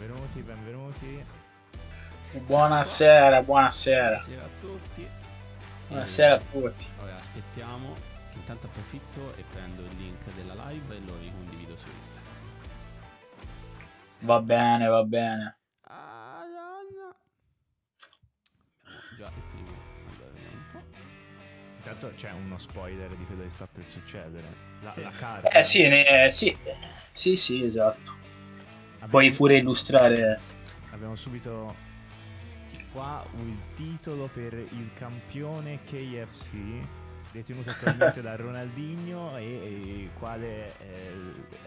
Benvenuti, benvenuti. Buonasera, buonasera. Buonasera a tutti. Buonasera a tutti. Allora, aspettiamo intanto approfitto e prendo il link della live e lo ricondivido su Instagram. Va bene, va bene. Ah, no, no. Già il primo. Allora, vediamo un po'. Intanto c'è uno spoiler di quello che sta per succedere. La, Sì. la carta. Eh sì, ne- sì, sì, sì, esatto. Abbiamo- Puoi pure illustrare. Abbiamo subito qua il titolo per il campione KFC detenuto attualmente da Ronaldinho e, e il quale eh,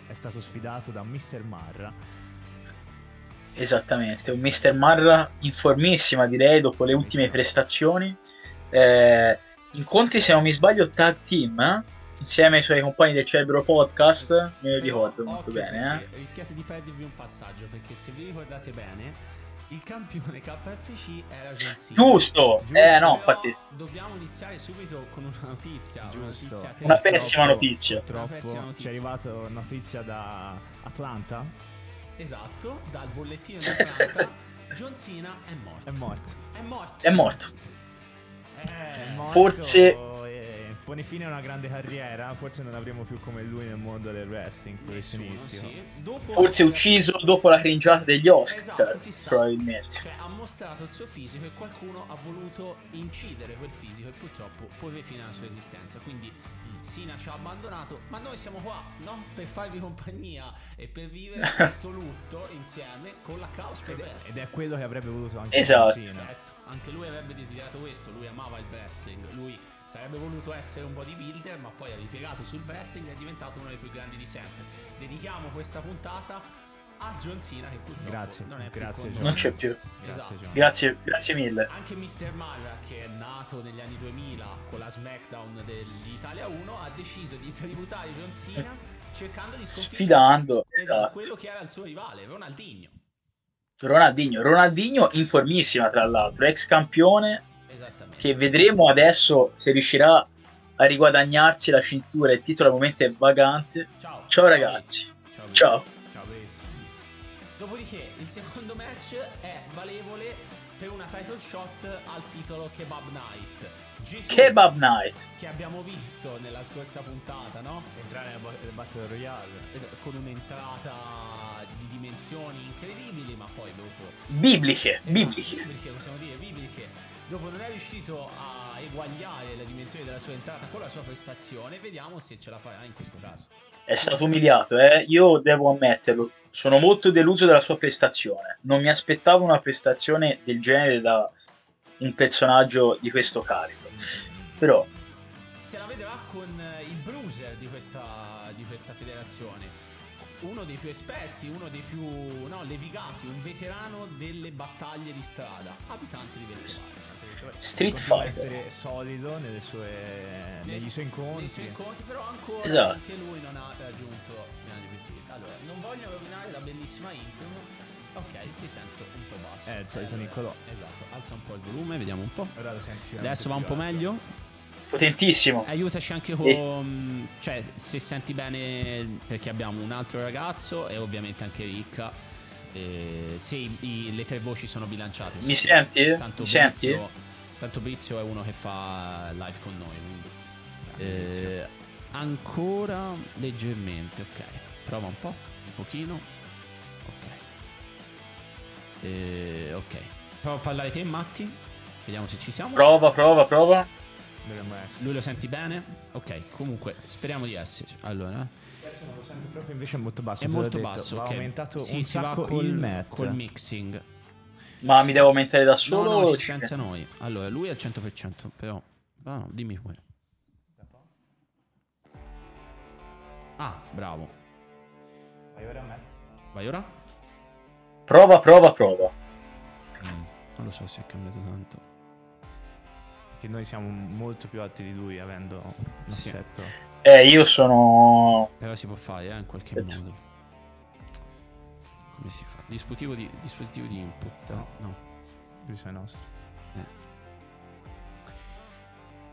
è stato sfidato da Mr. Marra. Esattamente, un Mr. Marra in formissima direi dopo le ultime prestazioni. Eh, incontri se non mi sbaglio tag team eh? Insieme ai suoi compagni del Cerbero Podcast, me lo Però, ricordo molto bene. Eh? Rischiate di perdervi un passaggio perché se vi ricordate bene, il campione KFC era John Cena. Giusto, Giusto, eh no, infatti Dobbiamo iniziare subito con una notizia. Una Giusto. notizia Una pessima notizia. Purtroppo ci è arrivata notizia da Atlanta. Esatto, dal bollettino di Atlanta, John Cena è morto. È morto. È morto. È morto. È Eh, morto Forse- pone fine a una grande carriera. Forse non avremo più come lui nel mondo del wrestling professionistico. sì. Dopo Forse ucciso dopo la cringiata degli Oscar, Esatto, chissà. probabilmente. Cioè, ha mostrato il suo fisico e qualcuno ha voluto incidere quel fisico e purtroppo pone fine alla sua esistenza. Quindi Sina ci ha abbandonato, ma noi siamo qua, no? Per farvi compagnia e per vivere questo lutto insieme con la Chaos per Ed è, Wrestling. ed è quello che avrebbe voluto anche Esatto. Cena. Certo, anche lui avrebbe desiderato questo, lui amava il wrestling, lui sarebbe voluto essere un bodybuilder, ma poi ha ripiegato sul wrestling e è diventato uno dei più grandi di sempre. Dedichiamo questa puntata a John Cena che purtroppo Grazie, non è grazie, più. Non c'è più. Grazie, Esatto. Grazie, grazie mille. Anche Mr. Marra, che è nato negli anni 2000 con la SmackDown dell'Italia 1, ha deciso di tributare John Cena cercando di sconfiggere Sfidando. esatto, Esatto. quello che era il suo rivale, Ronaldinho. Ronaldinho. Ronaldinho in formissima, tra l'altro, ex campione. Che vedremo adesso se riuscirà a riguadagnarsi la cintura. Il titolo al momento è vagante. Ciao. Ciao ragazzi. Ciao. Ciao. Ciao. Dopodiché il secondo match è valevole per una title shot al titolo Kebab Night. Gesù, Kebab Night. che abbiamo visto nella scorsa puntata, no? Entrare nel, ba- nel Battle Royale. Con un'entrata di dimensioni incredibili, ma poi dopo Bibliche. Bibliche. bibliche, possiamo dire bibliche. Dopo non è riuscito a eguagliare le dimensioni della sua entrata con la sua prestazione, vediamo se ce la farà in questo caso. È stato umiliato, eh. Io devo ammetterlo. Sono molto deluso della sua prestazione. Non mi aspettavo una prestazione del genere da un personaggio di questo carico. Però Se la vedrà con il bruiser di questa, di questa federazione. Uno dei più esperti, uno dei più no, levigati, un veterano delle battaglie di strada, abitante di Ventimiglia. Street Fighter. essere solido nelle sue, negli Nei- suoi incontri. Nei suoi incontri, però ancora Esatto. anche lui non ha raggiunto grandi obiettivi. Allora, non voglio rovinare la bellissima intro. Ok, ti sento un po' basso. Eh, il solito allora, Niccolò. Esatto, alza un po' il volume, vediamo un po'. Adesso va un po' meglio. Potentissimo. Aiutaci anche con. Cioè, se senti bene, perché abbiamo un altro ragazzo e ovviamente anche Ricca. eh, se i- i- le tre voci sono bilanciate. Mi sì. senti? Tanto Mi senti? Brizio, tanto Brizio è uno che fa live con noi. quindi. Eh, ancora leggermente, ok. Prova un po', un pochino. Ok. Eh, ok. Prova a parlare te, Matti. Vediamo se ci siamo. Prova, prova, prova. Dovremmo essere. Lui lo senti bene? Ok, comunque speriamo di esserci. Allora, Adesso non lo sento proprio invece è molto basso. è molto basso. Va ok. aumentato Sì, un si va sacco col, il met. col mixing. Ma mi devo aumentare da solo? no, no, ci pensa noi. Allora, lui è al 100%, però... No, no, dimmi pure. Ah, bravo. Vai ora a me. Vai ora? Prova, prova, prova. Mm, non lo so se è cambiato tanto. Perché noi siamo molto più alti di lui avendo un Sì. assetto. Eh, io sono... Però si può fare, eh, in qualche Aspetta. modo. Come si fa? Dispositivo di, dispositivo di input? No. Lui sono i nostri.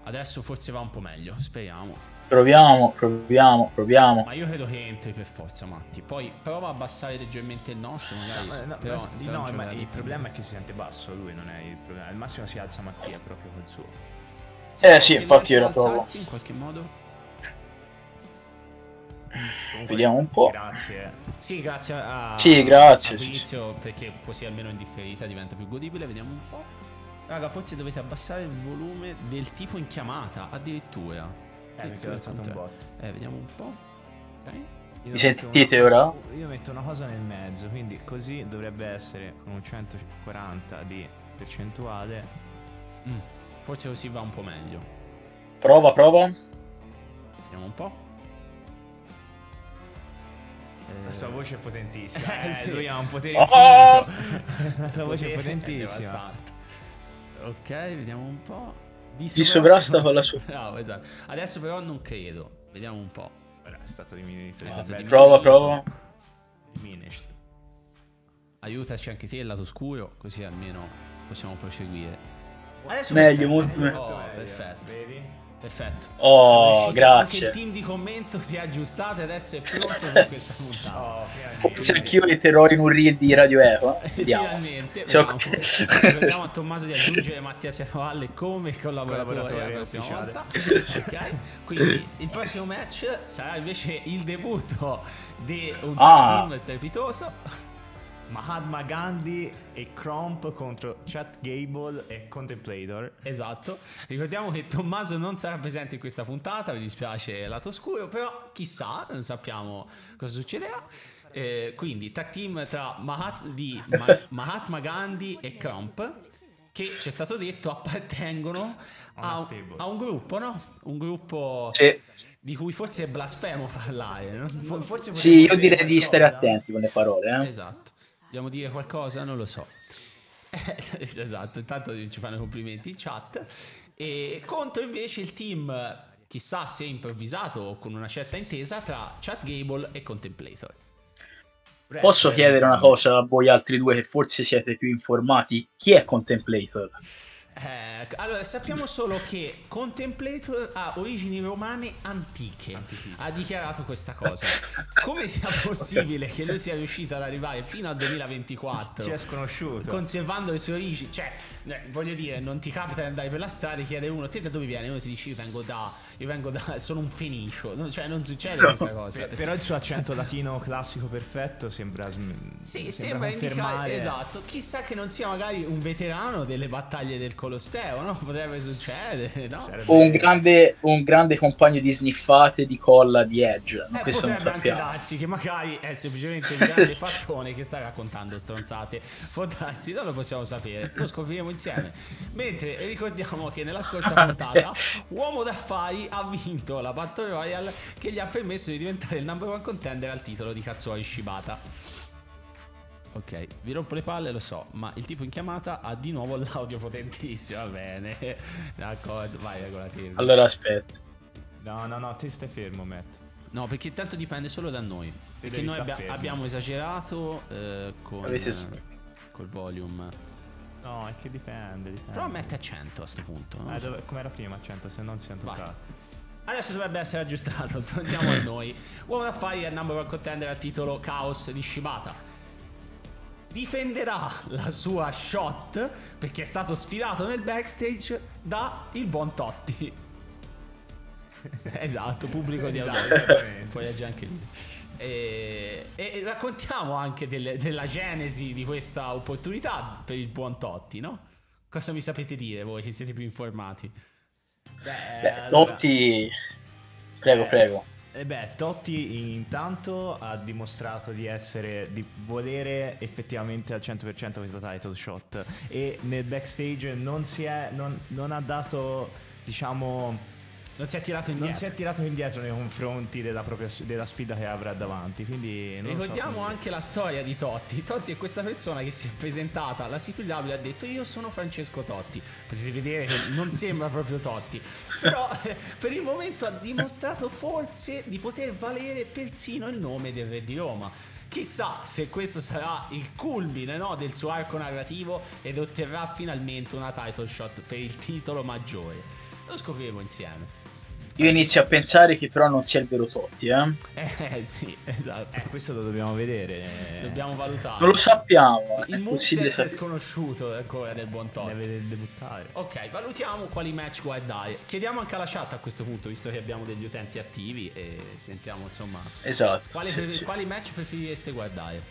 Adesso forse va un po' meglio, speriamo. Proviamo, proviamo, proviamo. Ma io credo che entri per forza, Matti. Poi prova a abbassare leggermente il nostro, magari. No, no, però, però no, ma il problema è che si sente basso, lui non è il problema. Al massimo si alza Mattia proprio col suo. Eh sì, Se infatti la provo. in qualche modo. Comunque, Vediamo un po'. Grazie. Sì, grazie a Sì, grazie, a sì, Fabrizio, perché così almeno in differita diventa più godibile. Vediamo un po'. Raga, forse dovete abbassare il volume del tipo in chiamata, addirittura. Eh, mi un è? Eh, vediamo un po'. Ok. Mi sentite ora? cosa- Io metto una cosa nel mezzo, quindi così dovrebbe essere con un 140 di percentuale. Mm, Forse così va un po' meglio. Prova, prova. Vediamo un po'. Eh, La sua voce è potentissima. Eh, Eh, sì. Lui ha un potere Oh! infinito. La sua voce è potere potentissima. devastante. Ok, vi un po'. Vi Di sovrasta con la sua. Bravo, esatto. Adesso però non credo. Vediamo un po'. Ora è stato diminuito. È stato mezzo. Prova, prova. Diminished. Aiutaci anche te il lato scuro, così almeno possiamo proseguire. Adesso Meglio, perfetto. molto Oh, meglio. perfetto. Vedi? Perfetto. Oh, grazie. Anche il team di commento si è aggiustato e adesso è pronto per questa puntata. Oh, Forse anch'io metterò in un reel di Radio Evo. Vediamo. Finalmente vediamo. Ricordiamo a Tommaso di aggiungere Mattia Serravalle come collaboratore, Collaboratore la prossima volta. Ok? Quindi il prossimo match sarà invece il debutto di un Ah. team strepitoso. Mahatma Gandhi e Cromp contro Chat Gable e Contemplator. Esatto. Ricordiamo che Tommaso non sarà presente in questa puntata, mi dispiace lato scuro, però chissà, non sappiamo cosa succederà. Eh, quindi tag team tra Mahat- di Ma- Mahatma Gandhi e Crump che ci è stato detto appartengono A a, un- gruppo, no? Un gruppo Sì, di cui forse è blasfemo parlare. no? Forse sì, io direi dire di stare attenti con le parole. Eh. Esatto. Vogliamo dire qualcosa? Non lo so. esatto, intanto ci fanno complimenti in chat. E contro invece il team, chissà se improvvisato o con una certa intesa, tra Chat Gable e Contemplator. Posso chiedere una cosa a voi altri due che forse siete più informati? Chi è Contemplator? Eh, allora, sappiamo solo che Contemplator ha origini romane antiche. Ha dichiarato questa cosa. Come sia possibile che lui sia riuscito ad arrivare fino al 2024? Ci è sconosciuto. conservando le sue origini. Cioè, eh, voglio dire, non ti capita di andare per la strada e chiede uno, te da dove vieni? Uno ti dice, io vengo da, io vengo da, sono un fenicio. No, cioè, non succede questa cosa. Pe- Però il suo accento latino classico perfetto sembra sm- Sì, sembra, indicare, confermare esatto. Chissà che non sia magari un veterano delle battaglie del Colosseo, no? Potrebbe succedere, no? O un grande, un grande compagno di sniffate di colla di Edge? Eh, Questo non potrebbe anche sappiamo. darsi che magari è semplicemente un grande fattone che sta raccontando stronzate. Può darsi, non lo possiamo sapere, lo scopriremo insieme. Mentre ricordiamo che nella scorsa puntata Uomo d'affari ha vinto la Battle Royale che gli ha permesso di diventare il number one contender al titolo di Katsuori Shibata. Ok, vi rompo le palle, lo so, ma il tipo in chiamata ha di nuovo l'audio potentissimo, va bene. D'accordo, vai, regolati. Allora aspetta. No, no, no, te stai fermo, Matt. No, perché tanto dipende solo da noi. Perché noi fermo. abbiamo esagerato eh, con, eh, col volume. No, è che dipende, dipende. Però metti a 100 a sto punto. Eh, dove- com'era prima, 100, se non sento cazzo. Adesso dovrebbe essere aggiustato. Torniamo a noi. Uomo d'affari è number one contender al titolo Chaos di Shibata. Difenderà la sua shot perché è stato sfidato nel backstage da il buon Totti. esatto, pubblico di Esatto. Puoi leggere anche lì. E, e raccontiamo anche delle- della genesi di questa opportunità per il buon Totti, no? Cosa mi sapete dire voi che siete più informati? Beh, Beh, allora- Totti... Prego, Eh, prego. Eh beh, Totti intanto ha dimostrato di essere, di volere effettivamente al 100% questo title shot e nel backstage non si è, non, non ha dato, diciamo, Non si è tirato non indietro. si è tirato indietro nei confronti della, propria, della sfida che avrà davanti, quindi non so Ricordiamo come- anche la storia di Totti. Totti è questa persona che si è presentata alla CPW e ha detto io sono Francesco Totti. Potete vedere che non sembra proprio Totti. Però per il momento ha dimostrato forse di poter valere persino il nome del Re di Roma. Chissà se questo sarà il culmine no, del suo arco narrativo ed otterrà finalmente una title shot per il titolo maggiore. Lo scopriremo insieme. Io inizio a pensare che però non sia il vero Totti, eh? Eh sì, esatto. Eh, questo lo dobbiamo vedere. Dobbiamo valutare. Non lo sappiamo. Il moveset è sconosciuto ancora del buon Totti. Deve debuttare. Ok, valutiamo quali match guardare. Chiediamo anche alla chat a questo punto, visto che abbiamo degli utenti attivi e sentiamo insomma Esatto. quali, sì, pre- sì. quali match preferireste guardare.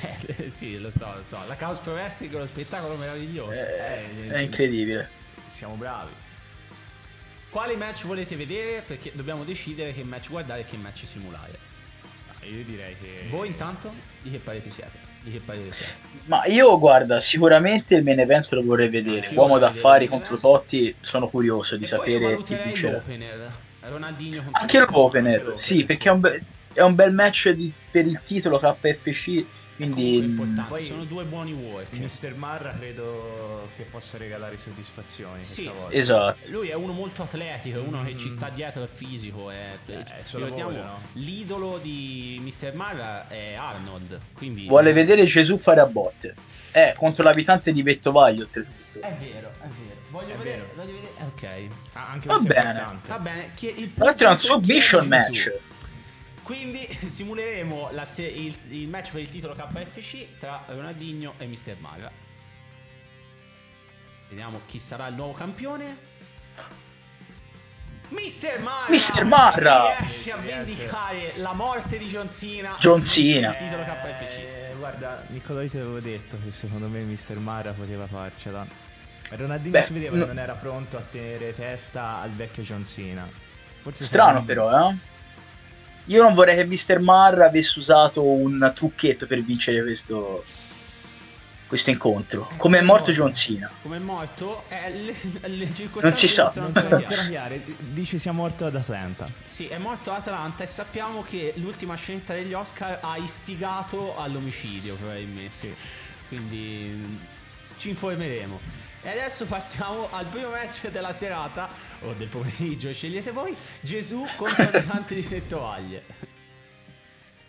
Eh, sì, lo so, lo so. La Chaos Pro Wrestling è uno spettacolo meraviglioso. Eh, Eh, è incredibile. Siamo bravi. Quali match volete vedere? Perché dobbiamo decidere che match guardare e che match simulare. Ah, Io direi che. Voi intanto di che parete siete? Di che parete siete? Ma io, guarda, sicuramente il main event lo vorrei vedere. Anche Uomo d'affari contro Totti, sono curioso di E sapere chi vincerà. Ronaldinho contro Anche l'opener, sì, perché è un, be- è un bel match di- per il titolo KFC, quindi... importante, Poi- sono due buoni work. Mr. Marra credo che possa regalare soddisfazioni Sì, questa volta. Esatto. Lui è uno molto atletico, è uno che ci Mm. sta dietro al fisico. È, Eh, è suo ricordiamo, lavoro, no? l'idolo di Mr. Marra è Arnold. Quindi Vuole vedere Gesù fare a botte. Eh, contro l'abitante di Vettovaglio, oltretutto. È vero, è vero. Voglio vedere, voglio vedere. Ok. Ah, anche Va bene. Va bene. Chi- il Tra l'altro è un submission chiede Gesù. Quindi simuleremo la se- il, il match per il titolo KFC tra Ronaldinho e Mr. Marra. Vediamo chi sarà il nuovo campione. Mr. Marra! Mr. Marra! Riesce a vendicare la morte di John Cena. John Cena. Il titolo KFC. Eh, guarda, Nicolai te l'avevo detto che secondo me Mr. Mara poteva farcela. Ronaldinho Beh, si vedeva no- che non era pronto a tenere testa al vecchio John Cena. Forse Strano però, eh. Io non vorrei che Mr. Marra avesse usato un trucchetto per vincere questo, questo incontro. Come è morto John Cena. Come è morto? Eh, le, le Non si sa. Non sono ancora chiare. Sia morto ad Atlanta. Sì, è morto a Atlanta e sappiamo che l'ultima scelta degli Oscar ha istigato all'omicidio, probabilmente. Sì. Quindi mh, ci informeremo. E adesso passiamo al primo match della serata, o del pomeriggio, scegliete voi, Gesù contro abitanti di Pettovaglie.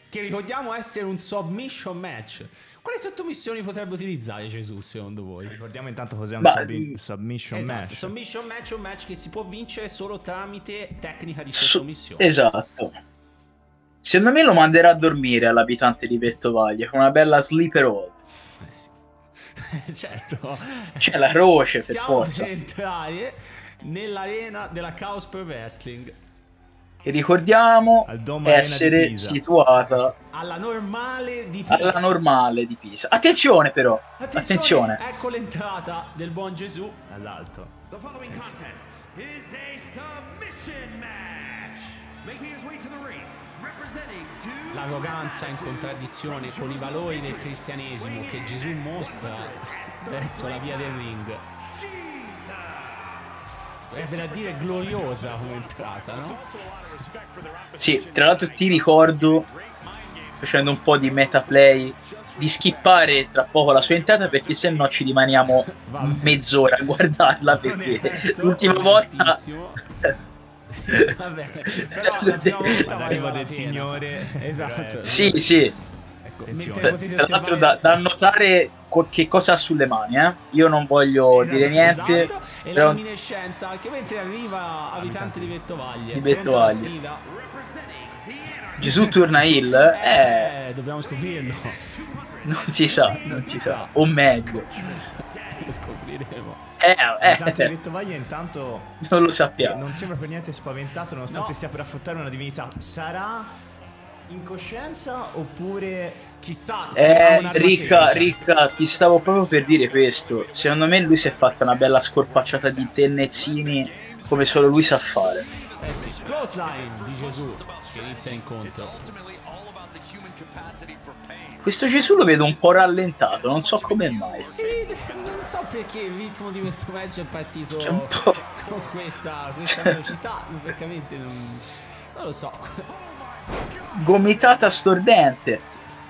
Che ricordiamo essere un submission match. Quali sottomissioni potrebbe utilizzare Gesù secondo voi? Ricordiamo intanto cos'è un Ma- submi- submission Esatto, match. submission match è un match che si può vincere solo tramite tecnica di Su- sottomissione. esatto. Secondo me lo manderà a dormire all'abitante di Vettovaglia con una bella sleeper hold. Certo. C'è la croce, per Stiamo forza. per entrare nell'arena della Chaos Pro Wrestling. Che ricordiamo essere Pisa. situata Alla normale di Pisa. alla normale di Pisa. Attenzione però, attenzione. Ecco l'entrata del buon Gesù. Dall'alto. The following contest is a submission match. Making his way to the ring, L'arroganza in contraddizione con i valori del cristianesimo che Gesù mostra verso la via del ring. È da dire gloriosa come entrata, no? Sì, tra l'altro ti ricordo, facendo un po' di metaplay, di skippare tra poco la sua entrata perché se no ci rimaniamo mezz'ora a guardarla perché l'ultima volta... vabbè, però la prima volta del. Signore. Esatto. Sì, sì, Ecco, tra l'altro da, da annotare co- che cosa ha sulle mani, eh? Io non voglio dire niente, Esatto, e la però luminescenza anche mentre arriva abitante di Vettovaglie Di Vettovaglie. Gesù torna il, eh, Eh, dobbiamo scoprirlo. Non si sa, non si sa, o meglio, lo scopriremo eh, Tanto eh, Vettovaglia intanto non lo sappiamo. non sembra per niente spaventato nonostante No. stia per affrontare una divinità. Sarà in coscienza oppure chissà Eh, Ricca. Ricca, ti stavo proprio per dire questo. Secondo me lui si è fatta una bella scorpacciata di tennezzini come solo lui sa fare. eh sì. close line di Gesù che inizia l'incontro Questo Gesù lo vedo un po' rallentato, non so come mai. sì non so perché il ritmo di questo match è partito un po'. con questa, questa velocità francamente non, non lo so Gomitata stordente.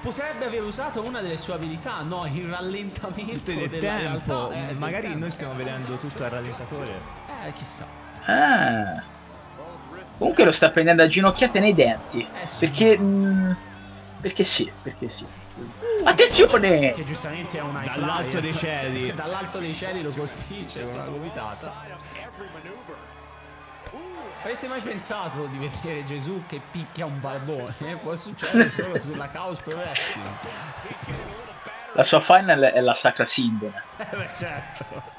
Potrebbe aver usato una delle sue abilità, no? Il rallentamento del della tempo. realtà. eh, del Magari tempo. noi stiamo vedendo tutto al rallentatore. Eh, chissà. Ah. Comunque lo sta prendendo a ginocchiate nei denti. Eh sì. Perché. mm, perché sì, perché sì. Attenzione! Che giustamente è un high Dall'alto dei cieli. Dall'alto dei cieli lo colpisce con una gomitata. Aveste mai pensato di vedere Gesù che picchia un barbone? Può succedere solo sulla Chaos Pro Wrestling. La sua final è la Sacra Sindone. Eh beh, certo.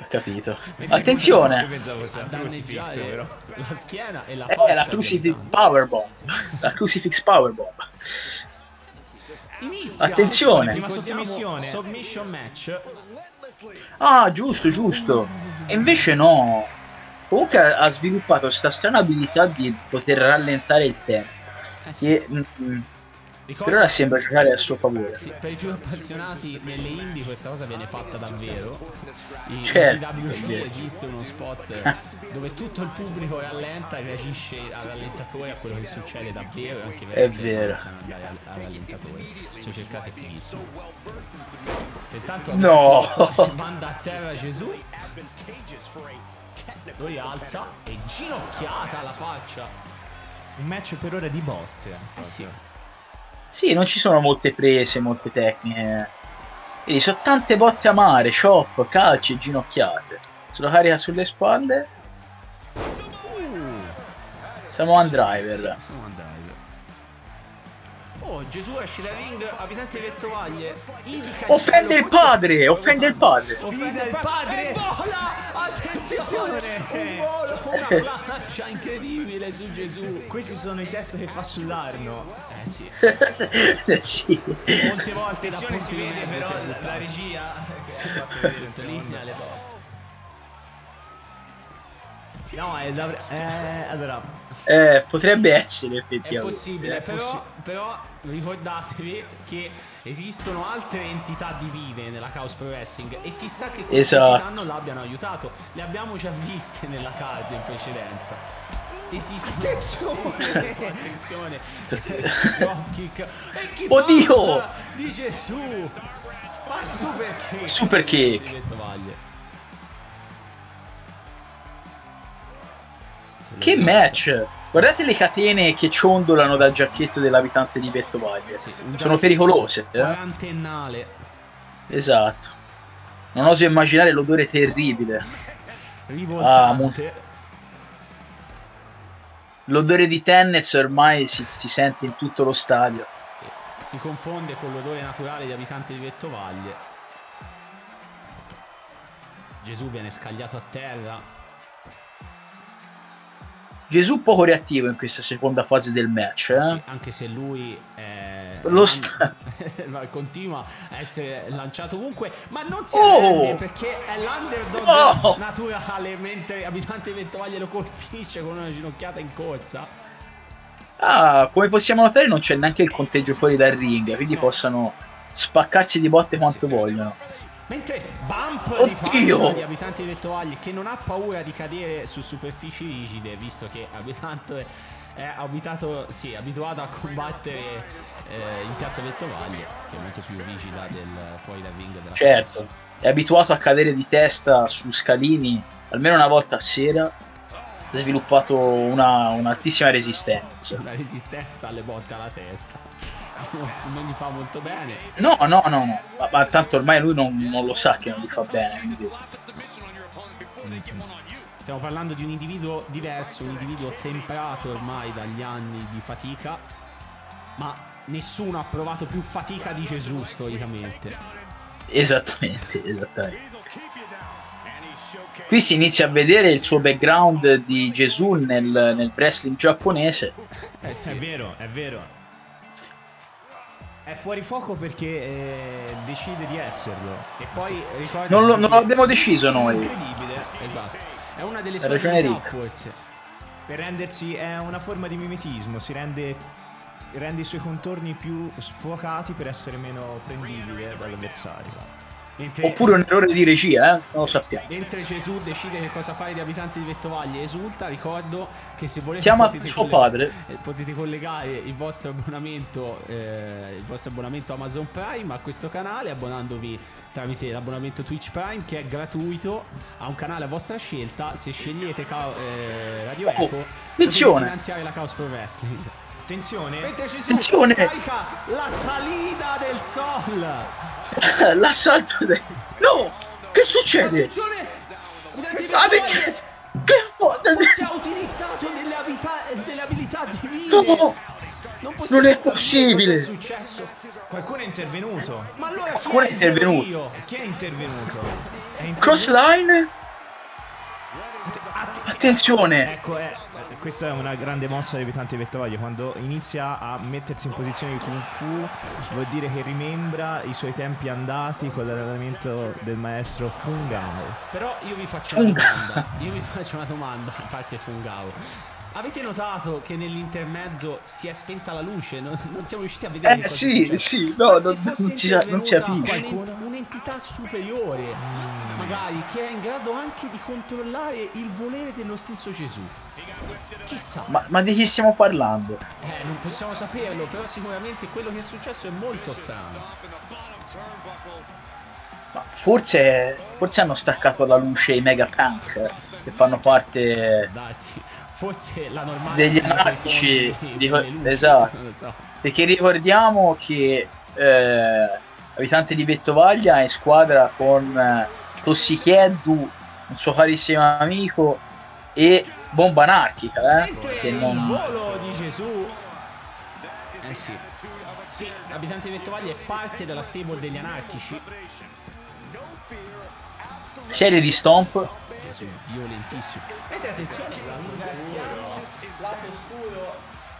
Ho capito. Mentre Attenzione! Io pensavo fosse A un crucifix, però. danneggiare la schiena e la È faccia. Eh, la di Crucifix. Powerbomb. La Crucifix Powerbomb. Inizia Attenzione. Prima sottomissione. Submission match. Ah, giusto, giusto. E invece no. Comunque ha sviluppato questa strana abilità di poter rallentare il tempo. Eh sì. Che mm, Ricordo- per ora sembra giocare a suo favore. Sì, per i più appassionati nelle indie questa cosa viene fatta davvero. In Certo. PWC esiste uno spot dove tutto il pubblico rallenta e reagisce al rallentatore a quello che succede davvero e anche È vero. andare al, al rallentatore. Se cercate finissimo. Intanto No. manda a terra Gesù. Lo rialza e ginocchiata alla faccia. Un match per ora di botte. Eh sì. Sì, non ci sono molte prese, molte tecniche. Vedi, sono tante botte amare, chop, calci e ginocchiate. Se lo carica sulle spalle. Siamo un driver. Oh, Gesù esce dal ring, abitante di Vettovaglie. indica Offende il padre, offende il padre. Offende il padre. E vola! Attenzione! Un volo una plancia incredibile su Gesù. Questi sono i test che fa sull'Arno. Eh sì. sì. Molte volte Attenzione, si vede però la, regia. che ha fatto No, è da... Eh, allora... Eh, potrebbe essere È effettivamente. possibile, Eh, però, però ricordatevi che esistono altre entità divive nella Chaos Pro Wrestling e chissà che queste Esatto. entità non l'abbiano aiutato. Le abbiamo già viste nella card in precedenza. Esistono. Attenzione! Dropkick. E chi Oddio! Di Gesù! Ma super kick! Super kick. Che match! Guardate le catene che ciondolano dal giacchetto dell'abitante di Vettovaglie. Sì, Sono pericolose. Eh? Quarantennale. Esatto. Non oso immaginare l'odore terribile. Rivoltante. L'odore di Tennez ormai si, si sente in tutto lo stadio. si confonde con l'odore naturale di abitanti di Vettovaglie. Gesù viene scagliato a terra. Gesù poco reattivo in questa seconda fase del match. Eh? Sì, anche se lui è... Lo sta- continua a essere lanciato ovunque, ma non si Oh! perché è l'underdog Oh! naturale, mentre abitante di Vettovaglie lo colpisce con una ginocchiata in corsa. Ah, come possiamo notare non c'è neanche il conteggio fuori dal ring, quindi No. possano spaccarsi di botte quanto Sì. vogliono. Mentre Bump di Oddio! di abitanti di Vettovaglie che non ha paura di cadere su superfici rigide, visto che abitante è abitato, sì, abituato a combattere eh, in piazza Vettovaglie, che è molto più rigida del fuori dal ring della Certo, corsa. è abituato a cadere di testa su scalini almeno una volta a sera. Ha sviluppato una, un'altissima resistenza. Una resistenza alle botte alla testa. Non, gli fa molto bene. No, no, no, no. Ma, ma tanto ormai lui non, non lo sa che non gli fa bene. quindi- Stiamo parlando di un individuo diverso, un individuo temperato ormai dagli anni di fatica, ma nessuno ha provato più fatica di Gesù storicamente. Esattamente, esattamente. Qui si inizia a vedere il suo background di Gesù nel, nel wrestling giapponese. Eh sì. È vero, è vero. È fuori fuoco perché eh, decide di esserlo. E poi ricorda Non lo, non lo abbiamo deciso noi. Incredibile. Esatto. È una delle sue Rick. forse. Per rendersi è una forma di mimetismo, si rende, rende i suoi contorni più sfocati per essere meno prendibile dall'avversario. Esatto. Mentre- Oppure un errore di regia, eh? Non lo sappiamo. Mentre Gesù decide che cosa fare di abitanti di Vettovaglie e esulta, ricordo che se volete Chiama potete suo colle- padre. eh, potete collegare il vostro abbonamento eh, il vostro abbonamento Amazon Prime a questo canale abbonandovi tramite l'abbonamento Twitch Prime che è gratuito a un canale a vostra scelta se scegliete Ca- eh, Radio Oh, attenzione. finanziare la Chaos Pro Wrestling Attenzione, mentre Gesù Attenzione. carica la salita del sol L'assalto del... No! Che succede? attenzione Vettovaglie! perché- Che fo- Forse ha utilizzato delle abilità, delle abilità divine. No, non, non è possibile. Cosa è successo? Qualcuno è intervenuto. Ma allora Qualcuno è intervenuto. Io? Chi è intervenuto? È intervenuto- Crossline? Attenzione! Ecco, eh, questa è una grande mossa dei tanti vettovagli. Quando inizia a mettersi in posizione di Kung Fu, vuol dire che rimembra i suoi tempi andati con l'allenamento del maestro Fungao. Però io vi faccio una domanda. Io vi faccio una domanda, a parte Fungao. Avete notato che nell'intermezzo si è spenta la luce? Non, non siamo riusciti a vedere Eh, sì, sì, no, non- non si sa- non si capisce. un'en- Un'entità superiore, magari, che è in grado anche di controllare il volere dello stesso Gesù. Chissà. Ma, ma di chi stiamo parlando? Eh, non possiamo saperlo, però sicuramente quello che è successo è molto strano. Ma forse, forse hanno staccato la luce i Mega Punk che fanno parte Dai, sì. Forse la normale Degli anarchici, luci, esatto. so. perché ricordiamo che eh, abitante di Vettovaglia è in squadra con eh, Tossichieddu, un suo carissimo amico e Bomba Anarchica eh, che il non... volo di Gesù Eh sì Sì, l'abitante di Vettovaglia è parte della stable degli anarchici serie di stomp Gesù, violentissimo. Mentre attenzione, ringraziamo. Lato oscuro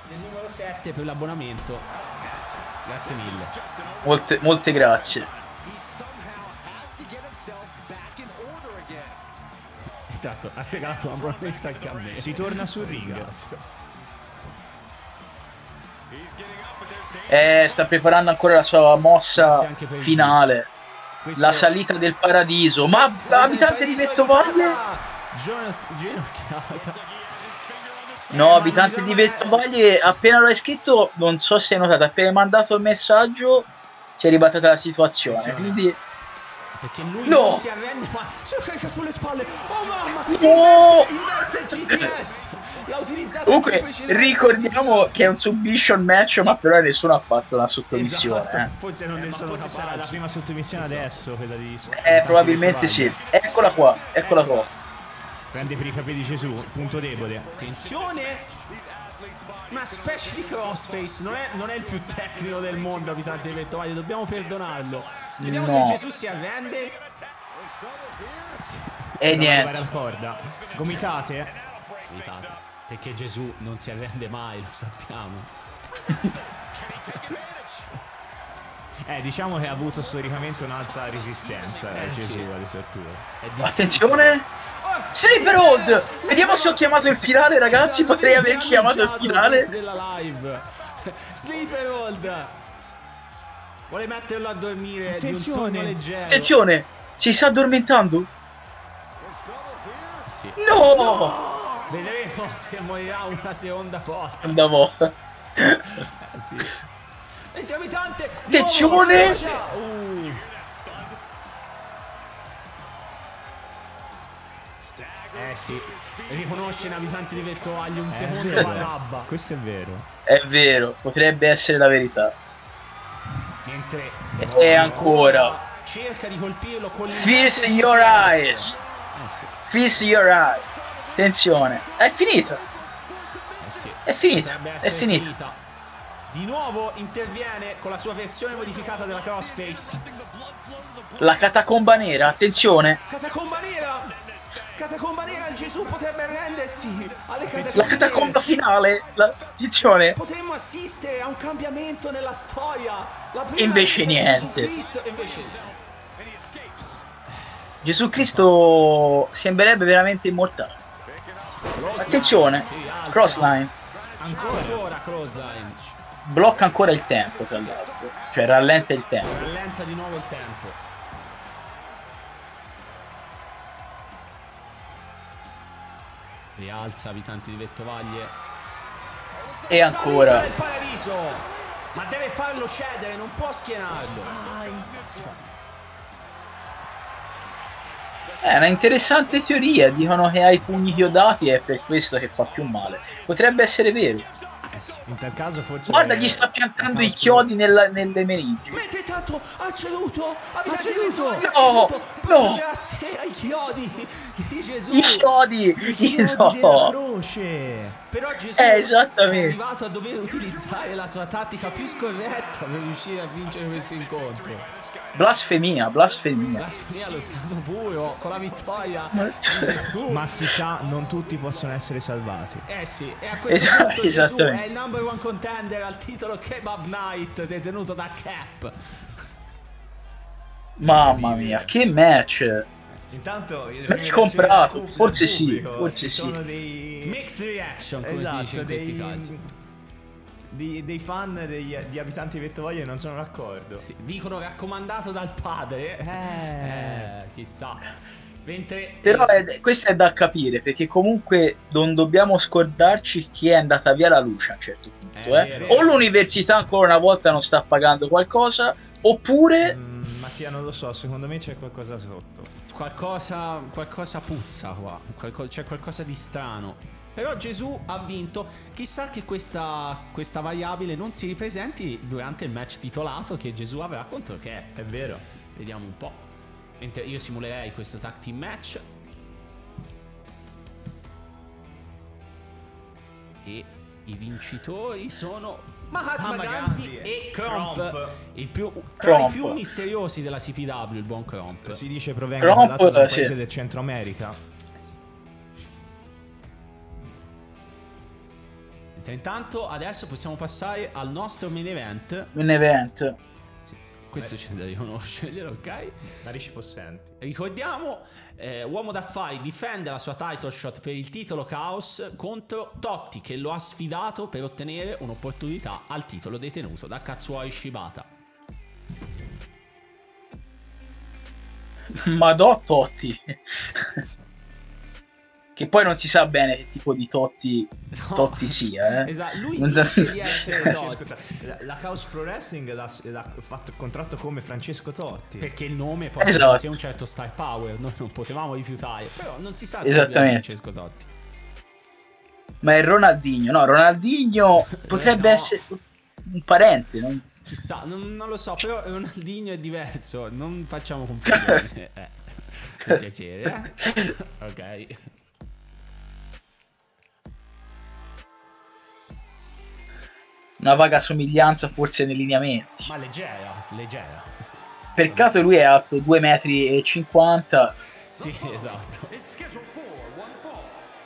del numero 7 per l'abbonamento. Grazie mille. Molte, molte grazie. Esatto, ha regalato un abbonamento anche a me Si torna sul ring. eh, sta preparando ancora la sua mossa Grazie finale Questo- la salita del paradiso ma abitante di Vettovaglia No, abitante di Vettovaglie, appena lo hai scritto, non so se hai notato, appena hai mandato il messaggio si è ribattata la situazione. Quindi, Perché lui No! non si arrende ma sulle spalle Oh mamma No! Inverte GTS comunque, ricordiamo che è un submission match, ma però nessuno ha fatto una sottomissione. Esatto, eh. Forse non Eh, ne ma sono forse sarà la prima sottomissione Esatto. adesso, quella di Eh, probabilmente sì. Eccola qua, eccola qua. Prende per i capelli Gesù, punto debole. Attenzione una specie di crossface non è, non è il più tecnico del mondo abitante di Vettovaglia dobbiamo perdonarlo vediamo No. se Gesù si arrende E levare niente. la corda. Gomitate. Perché Gesù non si arrende mai lo sappiamo Eh, diciamo che ha avuto storicamente un'alta resistenza eh, Gesù sì. alle torture. Attenzione! Sleeper Hold! Vediamo se ho chiamato il finale, ragazzi. Potrei aver chiamato il finale. della live Sleeper Hold vuole metterlo a dormire di un Attenzione. Attenzione! Si sta addormentando? Sì. No! Vedremo se morirà una seconda volta Una volta. Eh, sì. Di Attenzione! Uh. Eh sì, riconosce in abitanti di Vettovaglia un Eh, secondo vero. Barabba. Questo è vero. È vero, potrebbe essere la verità. Mentre E ancora. Cerca di colpirlo con il Feast your eyes. Eh sì, Feast your eyes. Attenzione. È finita. eh sì. È finita. È finita. Di nuovo interviene con la sua versione modificata della crossface. La catacomba nera. Attenzione. Catacomba nera! Catacomba nera, Gesù potrebbe arrendersi alle catacombe La catacomba finale. La- Attenzione. Potremmo assistere a un cambiamento nella storia. La prima Invece niente. Gesù Cristo, invece Gesù Cristo sembrerebbe veramente immortale. Attenzione. Crossline. Ancora, ancora crossline. Blocca ancora il tempo, tra l'altro. Cioè rallenta il tempo. Rallenta di nuovo il tempo. Rialza abitanti di Vettovaglie. E ancora. Ma deve farlo cedere, non può schienarlo. È una interessante teoria. Dicono che ha i pugni chiodati e è per questo che fa più male. Potrebbe essere vero. Eh sì. In tal caso forse... Guarda, gli sta piantando i chiodi nella- nelle meningi. Mentre intanto ha ceduto, ha ceduto! No, no. grazie ai chiodi di Gesù. I chiodi! I chiodi della No. croce! Però Gesù Eh, è esattamente. arrivato a dover utilizzare la sua tattica più scorretta per riuscire a vincere questo incontro. Blasfemia, blasfemia. Blasfemia allo stato puro con la vittoria Ma- di Gesù. Ma si sa, non tutti possono essere salvati. Eh sì, e a questo Esa- punto Gesù è il number one contender al titolo Kebab Night detenuto da Cap. Mamma mia, che match! Intanto L'hai comprato? Forse sì, forse sì. sono dei Mixed reaction, come si esatto, dice in questi dei, casi. Dei, dei fan degli- di abitanti di Vettovaglia che non sono d'accordo. Sì, dicono raccomandato dal padre. Eh, chissà. Mentre Però è- questo è da capire perché comunque non dobbiamo scordarci che è andata via la luce a un certo punto. Eh. vero. O l'università ancora una volta non sta pagando qualcosa, oppure Mm, Mattia non lo so, secondo me c'è qualcosa sotto. qualcosa, qualcosa puzza qua, qualco- c'è qualcosa di strano. Però Gesù ha vinto, chissà che questa, questa variabile non si ripresenti durante il match titolato che Gesù avrà contro Cap. È vero. Vediamo un po'. Mentre io simulerei questo tag team match. E i vincitori sono Mahatma Mahatma Gandhi e Crump. Crump. Il più, tra Crump. i più misteriosi della CPW, il buon Crump. Si dice provenga Trump, tra l'altro da un sì. paese del Centro America. Intanto adesso possiamo passare al nostro main event. un event. Sì, questo c'è da riconoscerglielo, ok? Narici possenti. Ricordiamo, eh, uomo d'affari difende la sua title shot per il titolo Chaos contro Totti che lo ha sfidato per ottenere un'opportunità al titolo detenuto da Katsuori Shibata. Madò Totti. che poi non si sa bene che tipo di Totti, No. Totti sia. Eh. Esatto, lui Non- dice di essere Totti. La, la Chaos Pro Wrestling l'ha, l'ha fatto il contratto come Francesco Totti. Perché il nome poi Esatto. grazie a un certo star power, noi non potevamo rifiutare, però non si sa se sia Esattamente. Francesco Totti. Ma è Ronaldinho. No, Ronaldinho potrebbe Eh, no. essere un parente. non- Chissà, non, non lo so, però Ronaldinho è diverso, non facciamo confusione. eh, per piacere, eh? Ok. Una vaga somiglianza forse nei lineamenti. Ma leggera, leggera. Peccato lui è alto 2,50 metri. e 50. Sì, esatto. is scheduled for one fall.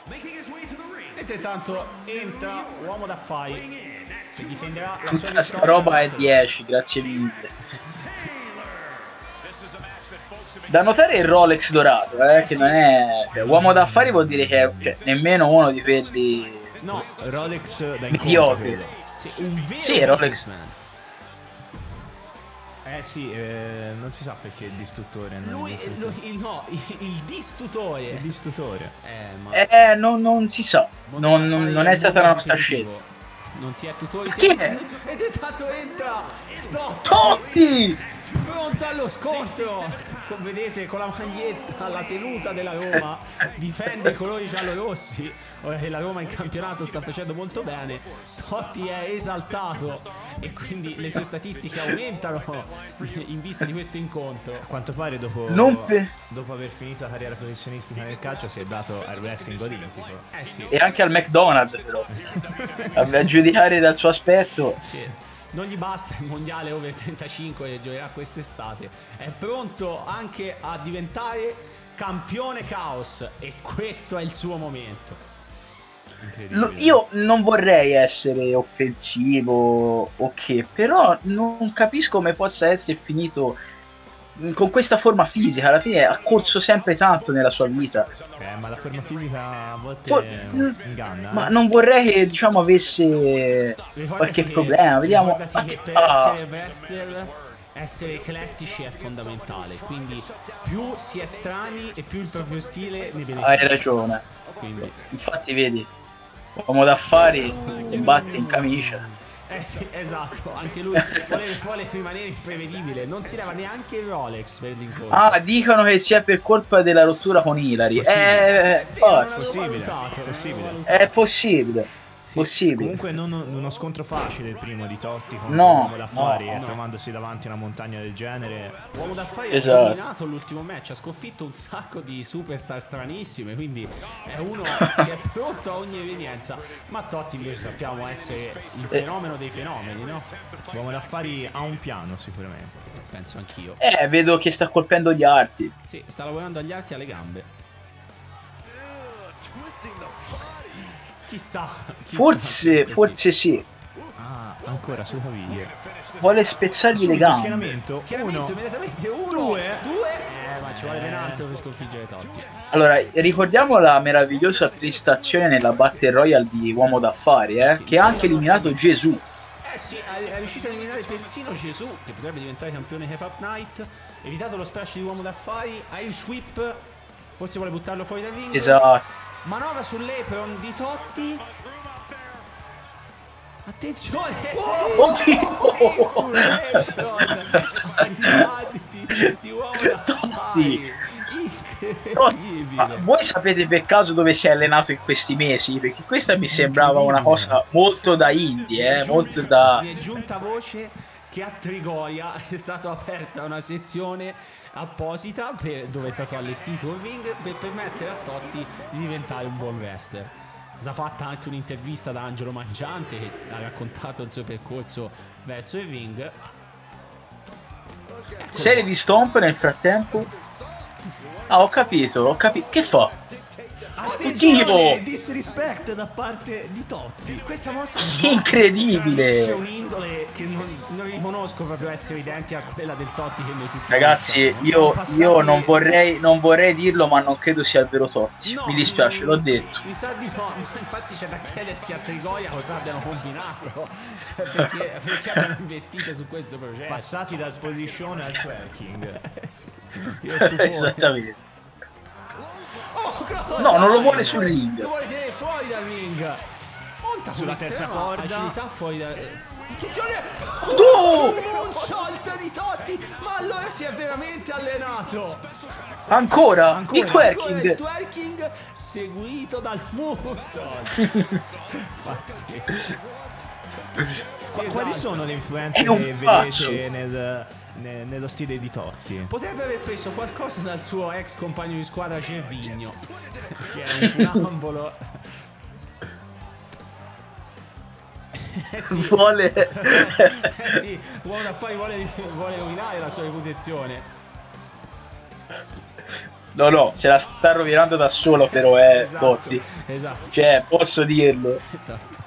Making his way to the ring. Mentre tanto entra uomo d'affari che difenderà la sua Tutta sta vittoria. roba è 10, grazie mille. Da notare il Rolex dorato, eh, che non è... cioè, uomo d'affari vuol dire che è cioè, nemmeno uno di quelli... No, Rolex da incontro, Mediocre. Sì, un vero Sì, Rolex. Eh sì, eh, non si sa perché il distruttore non Lui, distruttore. il, no, il, il distutore. Il distruttore. Eh, ma Eh, non, non si sa. Non, non- non è stata la nostra scelta. Non si è tutori Chi è? Ed è tanto entra Totti Totti! Pronto allo scontro Come vedete con la maglietta La tenuta della Roma Difende i colori giallorossi la Roma in campionato sta facendo molto bene Totti è esaltato E quindi le sue statistiche aumentano In vista di questo incontro A quanto pare dopo, Non pe- dopo aver finito la carriera professionistica nel calcio si è dato al wrestling olimpico. Eh sì E anche al McDonald's però. a, a giudicare dal suo aspetto. Sì. Non gli basta il mondiale over 35 che giocherà quest'estate. È pronto anche a diventare campione caos. E questo è il suo momento. Lo- io non vorrei essere offensivo o che, però non capisco come possa essere finito con questa forma fisica. Alla fine ha corso sempre tanto nella sua vita. Eh, ma la forma fisica a volte For- inganna. Ma eh. non vorrei che diciamo avesse Ricordati qualche che- problema. Vediamo. Che per Ah, essere wrestler essere eclettici è fondamentale. Quindi più si è strani e più il proprio stile ne beneficia. hai ragione. Quindi, Infatti, vedi, uomo d'affari combatte in camicia. Eh sì, esatto. Anche lui vuole, vuole rimanere imprevedibile. Non si leva neanche il Rolex per l'incontro. Ah, dicono che sia per colpa della rottura con Hilary. Possibile. Eh, Sì, forte. l'avevo possibile, valutato, non possibile. È possibile. Possibile. Comunque non uno scontro facile il primo di Totti con No, uomo d'affari, no, eh, no. trovandosi davanti a una montagna del genere. Uomo d'affari Esatto. ha dominato l'ultimo match, ha sconfitto un sacco di superstar stranissime, quindi è uno che è pronto a ogni evenienza. Ma Totti invece sappiamo essere il fenomeno dei fenomeni, no? Uomo d'affari ha un piano sicuramente. Penso anch'io. Eh, vedo che sta colpendo gli arti. Sì, sta lavorando agli arti e alle gambe. Chissà. chissà. Forse, Sì. forse sì. Ah, ancora su caviglie. Vuole spezzargli le gambe. schieramento. Schieramento Uno. immediatamente uno, Due. due. Eh, ma ci vuole ben altro per sconfiggere Totti. Allora, ricordiamo la meravigliosa prestazione nella Battle Royale di Uomo d'Affari, eh, Sì. che ha anche eliminato Gesù. Eh sì, è, riuscito a eliminare persino Gesù, che potrebbe diventare campione Hip Hop Night. Evitato lo splash di uomo d'affari. Ha il sweep. Forse vuole buttarlo fuori dal ring. Esatto. Manovra sull'apron di Totti. Attenzione! Di, di uomo d'affari! Ma voi sapete per caso dove si è allenato in questi mesi? Perché questa mi sembrava una cosa molto da indie, eh, molto da... Mi è giunta voce che a Trigoria è stata aperta una sezione apposita per- dove è stato allestito un ring per permettere a Totti di diventare un buon wrestler. È stata fatta anche un'intervista da Angelo Mangiante che ha raccontato il suo percorso verso il ring. Serie di stomp nel frattempo. Ah, ho capito, ho capito. Che fa? Attenzione, disrespect da parte di Totti. Questa mossa Incredibile. tradisce un'indole che non, non riconosco proprio essere identica a quella del Totti che noi tutti Ragazzi, conosciamo. io, io non, vorrei, non vorrei dirlo, ma non credo sia vero Totti. No, Mi dispiace, l'ho detto. Mi sa di no, ma infatti c'è da chiedersi a Trigoria cosa abbiano combinato. Cioè, perché, perché abbiano investito su questo progetto. Passati dal position al twerking. Eh. Esattamente. Oh! No, non lo vuole sul ring. Lo vuole tenere fuori dal ring. Monta Sulla terza corda. Agilità fuori da... Attenzione! No! Un shot di Totti! Ma allora si è veramente allenato! Ancora? Ancora, il Ancora il twerking. twerking seguito dal moonsault. Pazzesco. Sì, Quali sono le influenze che vedete nel, ne- nello stile di Totti? Potrebbe aver preso qualcosa dal suo ex compagno di squadra Cervigno, che era un funambolo. Eh sì, Vuole... eh sì, uomo d'affari vuole, vuole rovinare la sua reputazione. No, no, se la sta rovinando da solo però è Esatto, Totti. Esatto, Cioè, posso dirlo, esatto.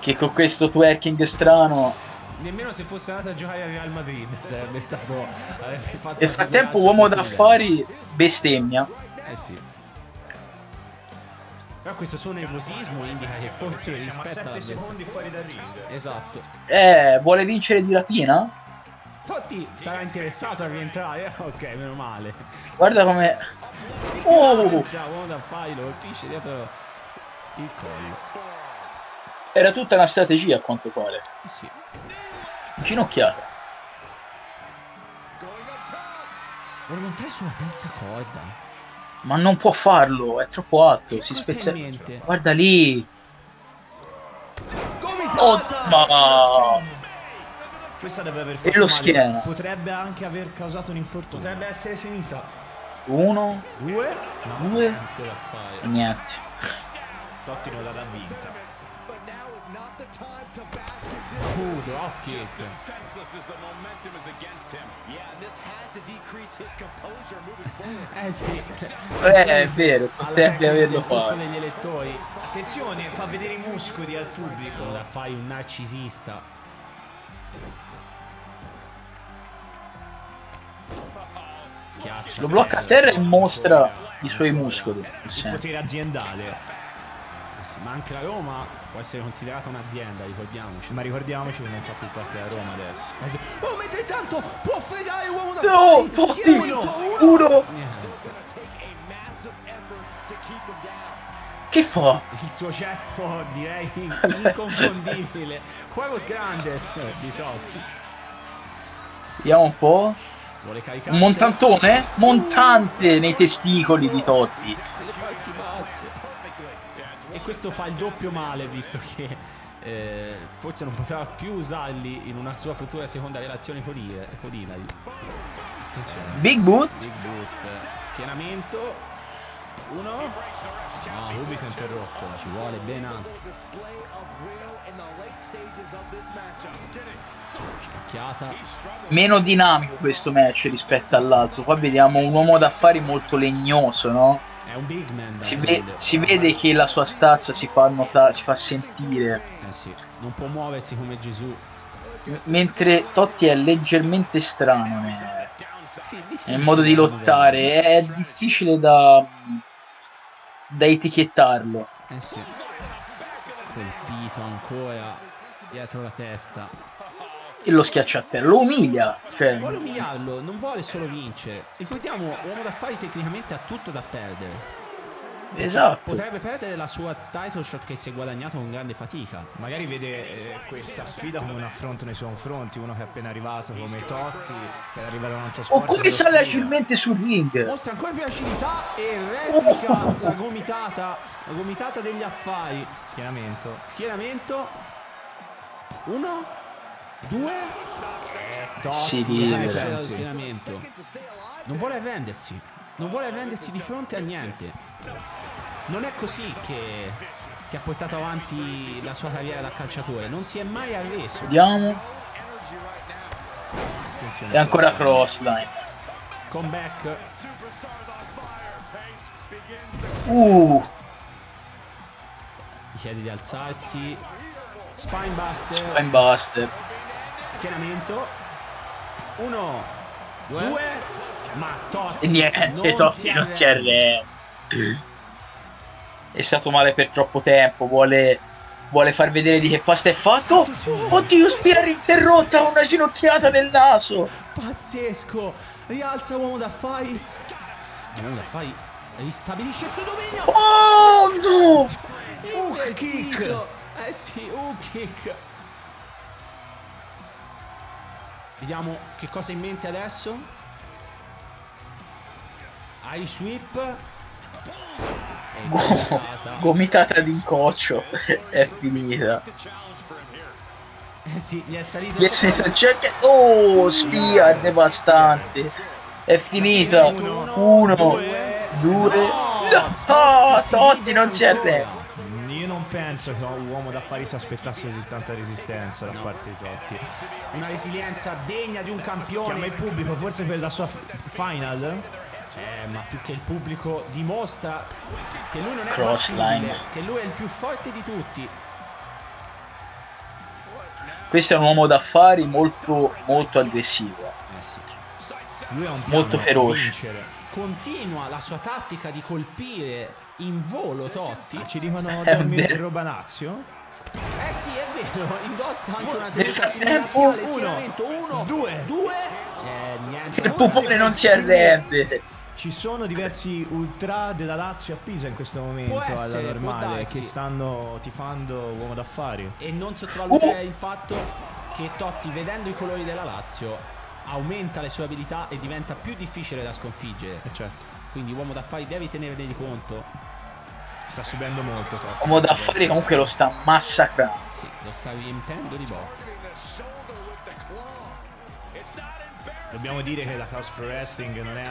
che con questo twerking strano... Nemmeno se fosse andato a giocare al Real Madrid sarebbe stato... avrebbe fatto Nel frattempo uomo d'affari bestemmia. Eh sì. Però questo suo nervosismo indica che forse Siamo a rispetta 7 l'avversario. secondi fuori dal ring. Esatto. Eh, vuole vincere di rapina? Totti sarà interessato a rientrare? Ok, meno male. Guarda come... Oh! Ciao, uomo d'affari lo colpisce dietro il collo. Era tutta una strategia a quanto pare. Eh sì. Ginocchiata. Vuole montare sulla terza corda. Ma non può farlo, è troppo alto. Che si spezza. Guarda lì. Oh, ma... Questa deve aver E fatto lo male. schiena. Potrebbe anche aver causato un infortunio. Potrebbe essere finita. Uno, Due. No, due, Niente. Totti non la dà vinta. Uh, drop kick. Eh sì. Eh, è vero, potrebbe averlo fatto. degli elettori. Attenzione, fa vedere i muscoli al pubblico. da fare un narcisista. Schiaccia. Lo blocca a terra e mostra i suoi muscoli. Il potere aziendale. Eh sì, ma anche la Roma può essere considerata un'azienda, ricordiamoci. Ma ricordiamoci che non fa più parte della Roma adesso. Oh, mentre intanto può fregare uomo da No, fare. Totti! Uno! Niente. Che fa? Il suo gesto direi inconfondibile. Juegos Grandes di Totti. Vediamo un po'. Vuole caricare Un montantone? Montante nei testicoli di Totti. le parti basse. e questo fa il doppio male visto che eh, forse non potrà più usarli in una sua futura seconda relazione con, I- con Inari. Big boot. Big boot, schienamento. Uno. Ah, subito interrotto. Ci vuole ben alto. Scacchiata. Meno dinamico questo match rispetto all'altro. Qua vediamo un uomo d'affari molto legnoso, no? È un big man. Si, ve- si vede che la sua stazza si fa notare, si fa sentire. Eh sì, non può muoversi come Gesù. M- mentre Totti è leggermente strano nel, Sì, nel modo di lottare. È difficile da, da etichettarlo. Eh sì. Colpito ancora dietro la testa. E lo schiaccia a terra, lo umilia. Cioè, Vuole umiliarlo, non vuole solo vincere. Ricordiamo, uomo d'affari tecnicamente ha tutto da perdere. esatto. Potrebbe perdere la sua title shot che si è guadagnato con grande fatica. Magari vede eh, questa sfida come un affronto nei suoi confronti, uno che è appena arrivato come Totti, che arriva da un altro O sport. come dello sale agilmente sul ring. Mostra ancora più agilità e replica la gomitata, la gomitata degli affari. Schienamento. Schieramento. Uno, due. Totti, Sì, cosa sì, ne sì. Esce dallo pensi? schieramento. Non vuole arrendersi. Non vuole arrendersi di fronte a niente. Non è così che, che ha portato avanti la sua carriera da calciatore. Non si è mai arreso. Vediamo. Attenzione. E ancora crossline. Comeback. Uh, Gli chiede di alzarsi. Spinebuster. Spinebuster. Schienamento. Uno, due. Ma Totti. Niente, Totti non si arrende. È stato male per troppo tempo. Vuole, vuole far vedere di che pasta è fatto. Oddio, spia interrotta con una ginocchiata nel naso. Pazzesco. Rialza uomo d'affari. Uomo d'affari ristabilisce il suo dominio. Oh no! Hook kick. Eh sì, un kick. Vediamo che cosa ha in mente adesso. Eye sweep. E gomitata. D'incoccio. È finita. Eh sì, gli è salito Gli è finita il check. Oh, spia devastante. È finita. Uno, due. No, Totti non si arrende. Penso che un uomo d'affari si aspettasse così tanta resistenza da parte di Totti. Una resilienza degna di un Chiama campione. il pubblico, forse per la sua final. Eh, ma più che il pubblico dimostra che lui non è Crossline. battibile, che lui è il più forte di tutti. Questo è un uomo d'affari molto, molto aggressivo. Eh sì. Lui è un Molto feroce. vincere. Continua la sua tattica di colpire in volo Totti. Ci dicono È dormi Robanazio. Eh sì, è vero, indossa anche una tenuta frattempo, simulazione, uno, schieramento, uno, due. due, eh, niente. Il pupone non si arrende. Ci sono diversi ultra della Lazio a Pisa in questo momento, alla essere, può normale, che stanno tifando uomo d'affari. E non sottovaluterei Uh. il fatto che Totti, vedendo i colori della Lazio, aumenta le sue abilità e diventa più difficile da sconfiggere. E certo, Quindi uomo d'affari devi tenerne di conto. sta subendo molto Totti. Uomo d'affari comunque lo sta massacrando. Sì, lo sta riempendo di botte. Dobbiamo dire che la Chaos Pro Wrestling non è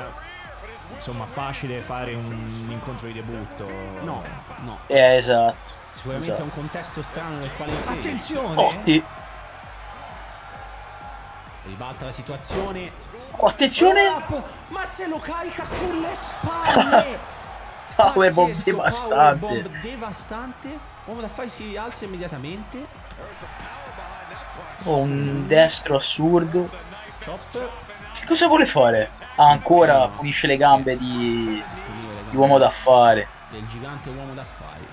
insomma facile fare un incontro di debutto. No, no. Eh, esatto. Sicuramente è Esatto. un contesto strano nel quale. Attenzione! Totti. Ribalta la situazione. Oh, attenzione! Up, ma se lo carica sulle spalle! Powerbomb Pazzesco, devastante. devastante. Uomo d'affari si rialza immediatamente. Oh, un destro assurdo. Chop. Che cosa vuole fare? Ah, ancora pulisce le gambe di, di uomo d'affari. Del gigante uomo d'affari.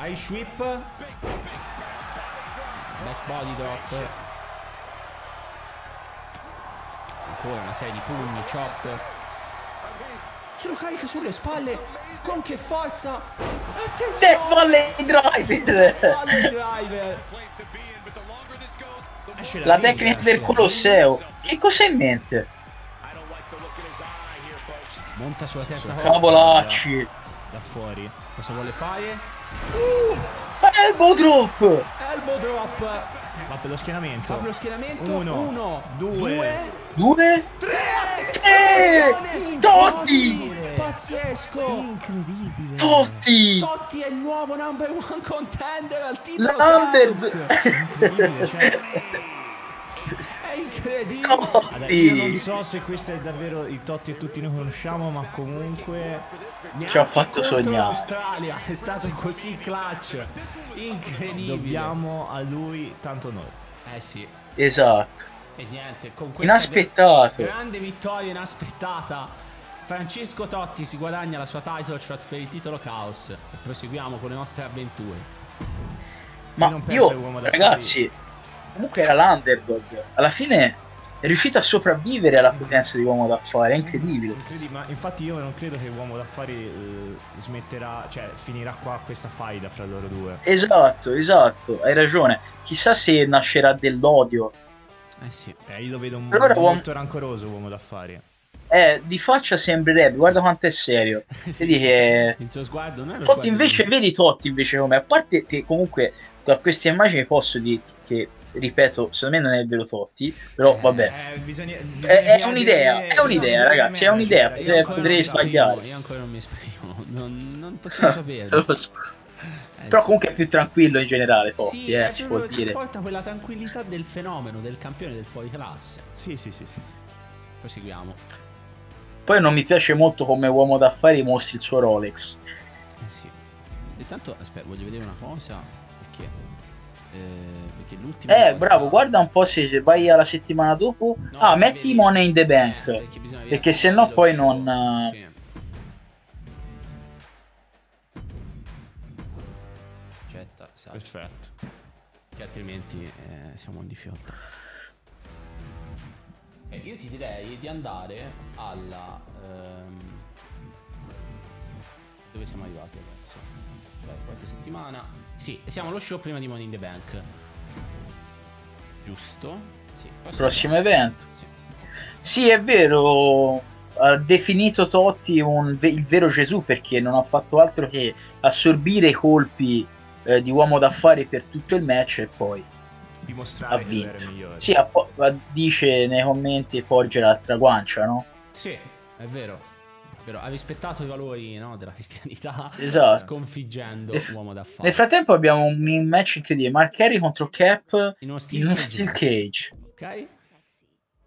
High sweep. Back body drop. Ancora una serie di pugni, chop. Se lo carica sulle spalle. Con che forza. Attenzione! Valley Driver! Palle driver. La ring, tecnica del Colosseo. Che cosa hai in mente? Monta sulla terza. Cavolacci. Da fuori. Cosa vuole fare? Elbow drop. Elbow drop. Va per lo schienamento. Apre lo schieramento. Uno, Uno, due, due Due. tre. Eh, Totti. Pazzesco. Incredibile. Totti. Totti è il nuovo number one contender al titolo L'under. Incredibile, cioè, incredibile. Allora, io non so se questo è davvero i Totti che tutti noi conosciamo, ma comunque Ci ha fatto sognare. l'Australia è stato così clutch. Incredibile. dobbiamo a lui tanto onore. Eh sì. Esatto. E niente, con questa Inaspettato. grande vittoria inaspettata, Francesco Totti si guadagna la sua title shot per il titolo Chaos. E proseguiamo con le nostre avventure. Ma io, ragazzi, comunque era l'underdog. Alla fine è riuscito a sopravvivere alla potenza di uomo d'affari. È incredibile. Incredibile, ma infatti io non credo che Uomo d'Affari eh, smetterà, cioè finirà qua questa faida fra loro due. Esatto, esatto. Hai ragione. Chissà se nascerà dell'odio. Eh sì. Eh, io lo vedo un- Allora, molto rancoroso Uomo d'Affari. Eh, di faccia sembrerebbe, guarda quanto è serio. Sì, Vedi sì. che... Il suo sguardo non è lo Totti sguardo invece, di- vedi Totti invece come, a parte che comunque da queste immagini posso dire che, ripeto, secondo me non è il vero Totti, però Eh, vabbè. Eh, bisogna, È, è un'idea, è un'idea ragazzi, è un'idea, Cioè, Io potrei, potrei sbagliare. Io ancora non mi esprimo. Non, non possiamo saperlo. Eh, Però comunque è più tranquillo in generale Totti, Sì, eh, si può dire. porta quella tranquillità del fenomeno, del campione del fuoriclasse. Sì, sì, sì, sì. Proseguiamo. Poi non mi piace molto come uomo d'affari mostri il suo Rolex. Eh sì. Intanto, aspetta, voglio vedere una cosa. Perché? Eh, perché l'ultimo. Eh, bravo, guarda un po' se vai alla settimana dopo. No, ah, perché metti vedi- Money in the Eh, Bank. perché vedere perché come se no poi show. non... Sì. Aspetta, sa, Perfetto. che altrimenti eh, siamo in difficoltà. Eh, io ti direi di andare alla... ehm, dove siamo arrivati adesso? Cioè, quarta settimana. Sì, siamo allo show prima di Money in the Bank. Giusto? Sì. Prossimo evento. Sì. Sì, è vero. Ha definito Totti un il vero Gesù perché non ha fatto altro che assorbire i colpi eh, di uomo d'affari per tutto il match e poi ha Dimostrare di essere vinto. Sì, ha ha- dice nei commenti porge l'altra guancia, no? Sì, è vero. Vero. Ha rispettato i valori no, della cristianità. Esatto. Sconfiggendo Nel- uomo d'affari. Nel frattempo abbiamo un match incredibile. Mark Henry contro Cap in uno in steel uno cage steel cage. Ok?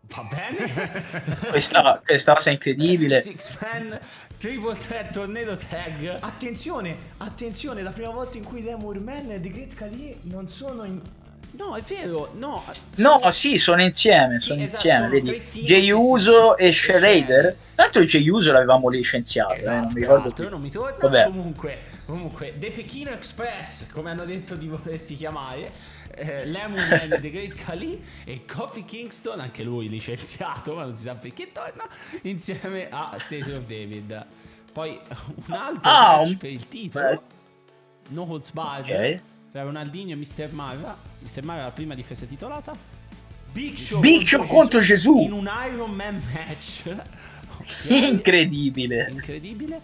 Va bene. Questa, questa cosa è incredibile. Six man, triple threat, tornado tag. Attenzione, attenzione, la prima volta in cui Lemur Man e The Great Khali non sono in... No, è vero, no. No, sì, sono insieme, Sì, sono esatto, insieme, sono vedi. tre team Jay che Uso si- e Shredder. Shredder. Tanto Jay Uso l'avevamo licenziato, eh, Esatto, non mi ricordo peraltro, più. non mi torna. Vabbè. Comunque, comunque, The Pechino Express, come hanno detto di volersi chiamare, eh, Lemon Man, The Great Khali e Kofi Kingston, anche lui licenziato, ma non si sa perché torna, insieme a State of David. Poi un altro Ah, match un- per il titolo, eh. No Holds Barred, Ok. Tra Ronaldinho e Mr. Marra. Mr. Marra la prima difesa titolata. Big Show, Big Show contro Gesù. in un Iron Man match. Ok. Incredibile. Incredibile.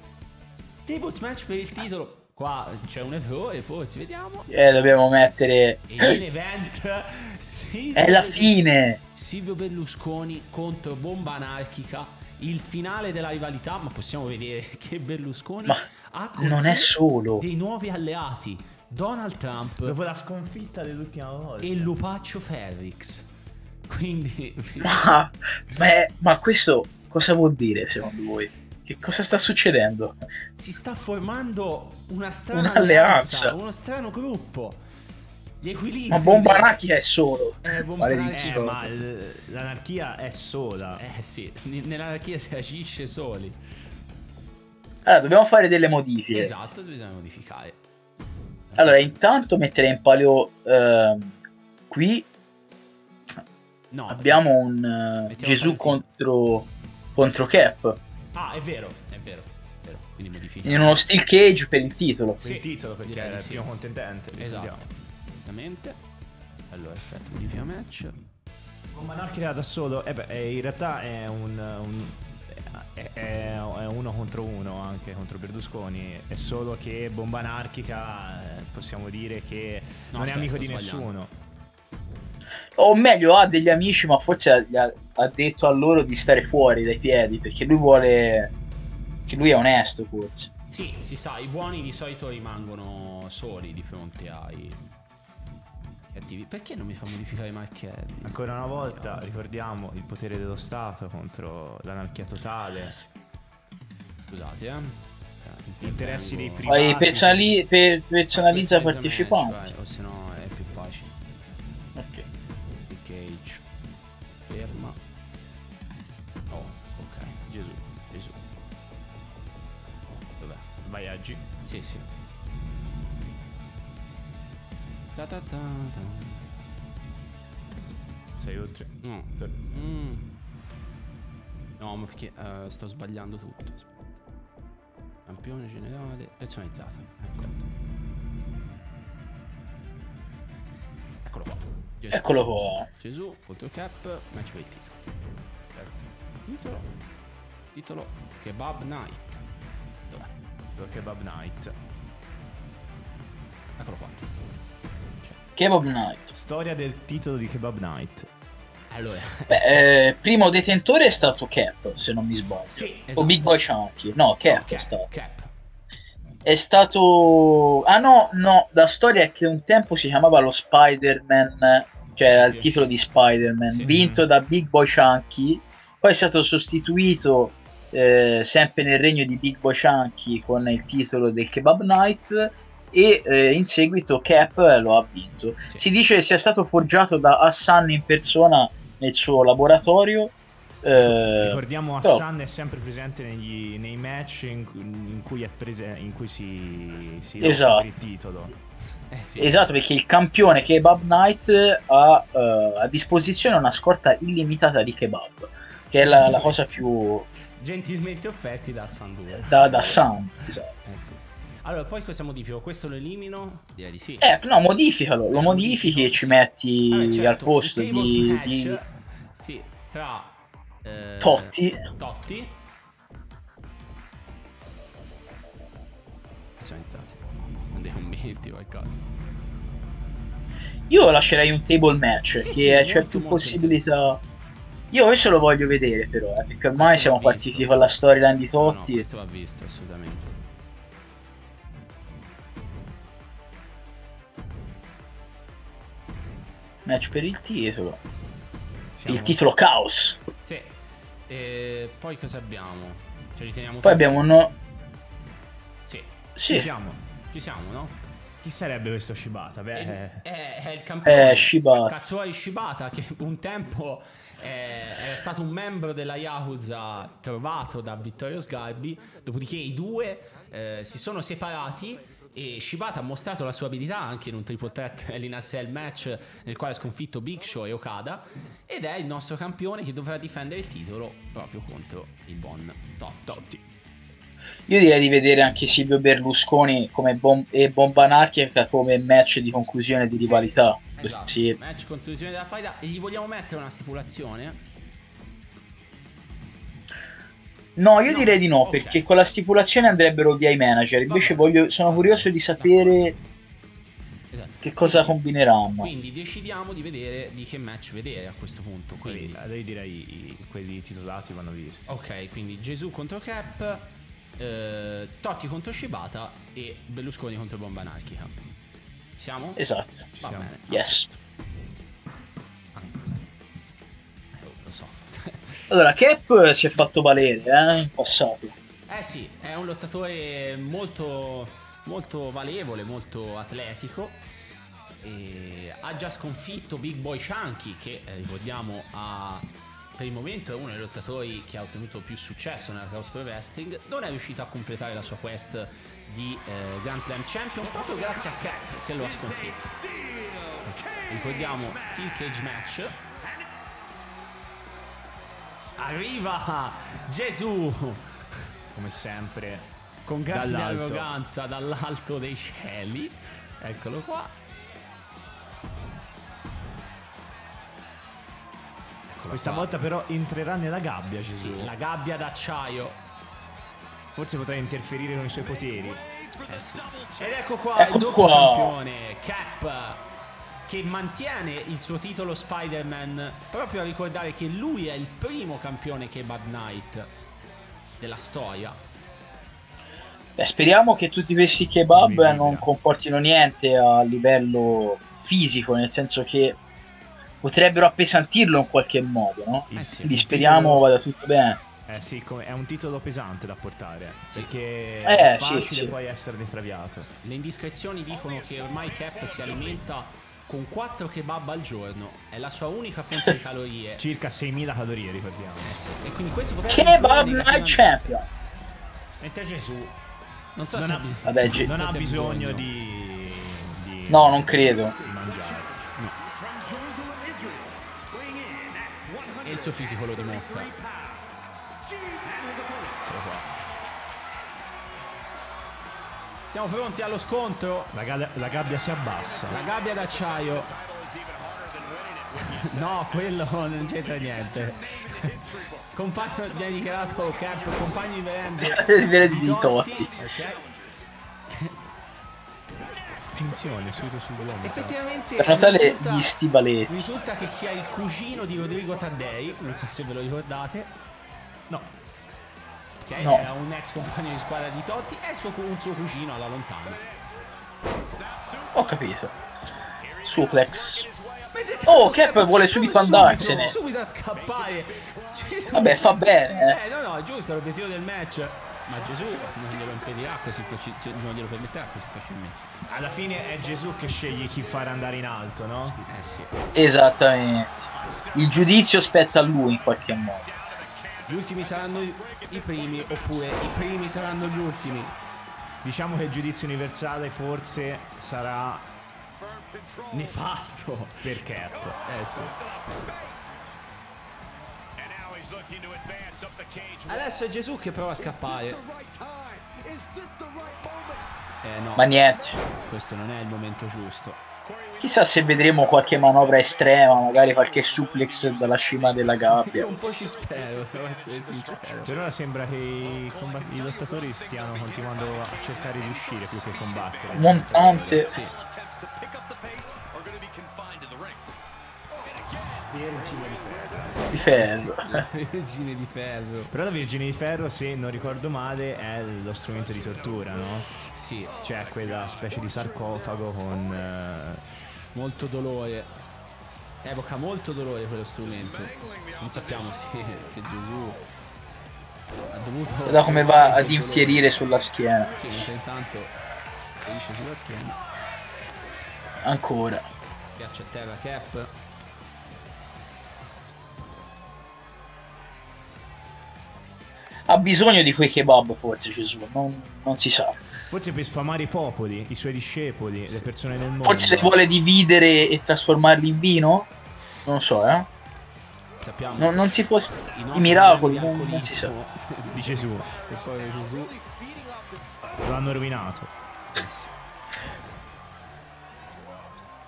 Tables match per il titolo. Qua c'è un errore, forse, vediamo. Eh, dobbiamo mettere... E in event Silvio, È la fine. Silvio Berlusconi contro Bomba Anarchica. Il finale della rivalità, ma possiamo vedere che Berlusconi Ma ha non è solo. dei nuovi alleati. Donald Trump Dopo la sconfitta dell'ultima volta. e Lupaccio Ferrix. Quindi Ma, ma, è- ma questo cosa vuol dire secondo voi? Che cosa sta succedendo? si sta formando una strana Un'alleanza. alleanza, uno strano gruppo. Gli equilibri. Ma Bomba Anarchica è solo. Eh, Bomba Maledizio. Eh, ma l- l'anarchia è sola. Eh sì, n- nell'anarchia si agisce soli. Allora, dobbiamo fare delle modifiche. Esatto, bisogna modificare. Allora, intanto metterei in palio ehm, qui no, abbiamo un eh, Mettiamo Gesù contro, contro Cap Ah, è vero, è vero, è vero. Quindi modifica. in uno steel cage per il titolo. Per Sì, il titolo perché era il primo contendente. Esatto. Esattamente. Allora, aspetta, modifica match. Bomba anarchica da solo, eh beh, eh, in realtà è un, un- è, è- è uno contro uno anche contro Berlusconi. È solo che Bomba Anarchica eh, possiamo dire che No, non è amico di nessuno. O meglio, ha degli amici, ma forse ha- ha detto a loro di stare fuori dai piedi perché lui vuole. Che lui è onesto, forse. Sì, si sa, i buoni di solito rimangono soli di fronte ai cattivi. Perché non mi fa modificare mai Kelly? Ancora una volta ricordiamo il potere dello Stato contro l'anarchia totale. Scusate, eh. Gli interessi dei privati. Poi personali- per- personalizza i partecipanti. vai, O se no Ta ta ta ta. Sei oltre. No. Mm. No, ma perché eh, sto sbagliando tutto. Campione generale personalizzata. Ecco. Eccolo qua. Gesù. Eccolo qua. Gesù contro Cap, match per il titolo. Titolo. Titolo. Kebab Night. Dov'è? Kebab Night. Eccolo qua. Kebab Night. Storia del titolo di Kebab Night. Allora. Beh, eh, primo detentore è stato Cap, se non mi sbaglio. Sì, O esatto. Big Boy Chunky. No, Cap No, è stato. Cap. È stato... Ah no, no, la storia è che un tempo si chiamava lo Spider-Man, cioè era il titolo di Spider-Man, Sì. vinto da Big Boy Chunky, poi è stato sostituito eh, sempre nel regno di Big Boy Chunky con il titolo del Kebab Night e eh, in seguito Cap lo ha vinto. Sì. Si dice che sia stato forgiato da Hassan in persona nel suo laboratorio. eh, Ricordiamo però- Hassan è sempre presente negli- nei match in, cui- in cui, è prese- in cui si, si Esatto. per il titolo. Eh sì. Esatto, perché il campione Kebab Night ha eh, a disposizione una scorta illimitata di kebab, che è la, la cosa più Gentilmente offerti da Sandura. da, da Sam. Esatto. Eh sì. Allora, poi cosa modifico? Questo lo elimino? Direi di sì. Eh, no, modificalo, lo modifichi e ci metti Vabbè, certo, al posto di, match, di Sì, tra... eh, Totti. Totti. Personalizzati. Non dei commenti qualcosa. Io lascerei un table match, Sì, che sì, c'è molto, più molto possibilità. Io questo lo voglio vedere però, eh, perché ormai Questo siamo partiti con la storyline di No, no, Totti. questo va visto, assolutamente. Match per il titolo. Siamo- Il titolo Chaos. Sì. E poi cosa abbiamo? Ci riteniamo Poi tutti? abbiamo uno... Sì. Sì, Ci siamo. Ci siamo, no? Chi sarebbe questo Shibata? Beh, È, è- è il campione. eh, Shibata. Katsuhari Shibata che un tempo eh, era stato un membro della Yakuza trovato da Vittorio Sgarbi, dopodiché i due eh, si sono separati e Shibata ha mostrato la sua abilità anche in un triple threat Hell in a Cell match nel quale ha sconfitto Big Show e Okada ed è il nostro campione che dovrà difendere il titolo proprio contro il buon Totti. Io direi di vedere anche Silvio Berlusconi come bom- e Bomba Anarchica come match di conclusione di rivalità. Esatto, Sì. match conclusione della faida e gli vogliamo mettere una stipulazione? No, io No, direi di no, ok. perché con la stipulazione andrebbero via i manager. Invece voglio, sono curioso di sapere Esatto. che cosa combineranno. Quindi decidiamo di vedere di che match vedere a questo punto. quelli, Quindi, allora io direi i- quelli titolati vanno visti. ok, quindi Gesù contro Cap, eh, Totti contro Shibata e Berlusconi contro Bomba Anarchica. Siamo? Esatto. Ci Va siamo. bene. Yes. Ah, eh, lo so. Allora, Cap si è fatto valere eh, in passato. Eh sì, è un lottatore molto, molto valevole, molto atletico. E ha già sconfitto Big Boy Chunky, che eh, ricordiamo ha, per il momento è uno dei lottatori che ha ottenuto più successo nella Chaos Pro Wrestling. Non è riuscito a completare la sua quest di eh, Grand Slam Champion proprio grazie a Cap che lo ha sconfitto. Ricordiamo Steel Cage Match. Arriva Gesù Come sempre. con grande Dall'alto. arroganza dall'alto dei cieli. Eccolo qua. Questa qua. volta però entrerà nella gabbia Gesù. Sì, la gabbia d'acciaio. Forse potrà interferire con i suoi poteri. Eh sì. Ed ecco qua Ecco il doppio qua. campione Cap che mantiene il suo titolo Spider-Man proprio a ricordare che lui è il primo campione Kebab Knight della storia. Beh, speriamo che tutti questi kebab vibra. non comportino niente a livello fisico, nel senso che potrebbero appesantirlo in qualche modo, no? Eh sì, Quindi speriamo titolo- vada tutto bene. Eh sì, è un titolo pesante da portare. Perché Eh, è sì, facile sì. poi essere traviato. Le indiscrezioni dicono che ormai Cap si alimenta con 4 kebab al giorno, è la sua unica fonte di calorie. Circa 6.000 calorie, ricordiamo. E quindi questo potrebbe Kebab Night. Champion! Mentre Gesù Non so non se ha, bisogno. Vabbè, Ge- non ha bisogno, bisogno. di, di- No, non credo. di mangiare. At E il suo fisico lo dimostra. Siamo pronti allo scontro. La, ga- la gabbia si abbassa. La gabbia d'acciaio. No, quello non c'entra niente. Compagno mi ha dichiarato Cap, compagno di merende. Di di Totti. Ok. Attenzione, subito sul gomito. Effettivamente risulta, risulta che sia il cugino di Rodrigo Taddei, non so se ve lo ricordate. No, Ok, No. era un ex compagno di squadra di Totti e suo, un suo cugino alla lontana. Ho capito. Suplex. Oh, Cap vuole subito andarsene. Subito a scappare. Gesù- Vabbè, fa bene, Eh, no, no, è giusto, l'obiettivo del match. Ma Gesù non glielo impedirà così faci- cioè, non glielo permetterà così facilmente. alla fine è Gesù che sceglie chi fare andare in alto, no? Eh sì. Esattamente. Il giudizio spetta a lui in qualche modo. Gli ultimi saranno i primi oppure i primi saranno gli ultimi. Diciamo che il giudizio universale forse sarà Nefasto. per Cap. Eh sì. The cage. Adesso è Gesù che prova a scappare. Eh no, Ma niente. questo non è il momento giusto. Chissà se vedremo qualche manovra estrema, magari qualche suplex dalla cima della Io gabbia. un po' ci spero, devo essere sincero. Per ora sembra che i, combat- i lottatori stiano continuando a cercare di uscire più che combattere. Montante. Sì. Di ferro. Vergine di ferro. Però la Vergine di Ferro, se non ricordo male, è lo strumento di tortura, no? Sì, Cioè quella specie di sarcofago con... eh, molto dolore. Evoca molto dolore quello strumento. Non sappiamo se, se Gesù ha dovuto. Guarda come va ad infierire sulla schiena. Sì, mentre intanto ferisce sulla schiena. Ancora. Schiaccia a terra Cap. Ha bisogno di quei kebab forse Gesù, non, non si sa. Forse per sfamare i popoli, i suoi discepoli, le persone del mondo. Forse le vuole dividere e trasformarli in vino? Non so, eh. Sappiamo. Non, non si può... i miracoli, non, non si sa. Di Gesù. E poi Gesù. Lo hanno rovinato.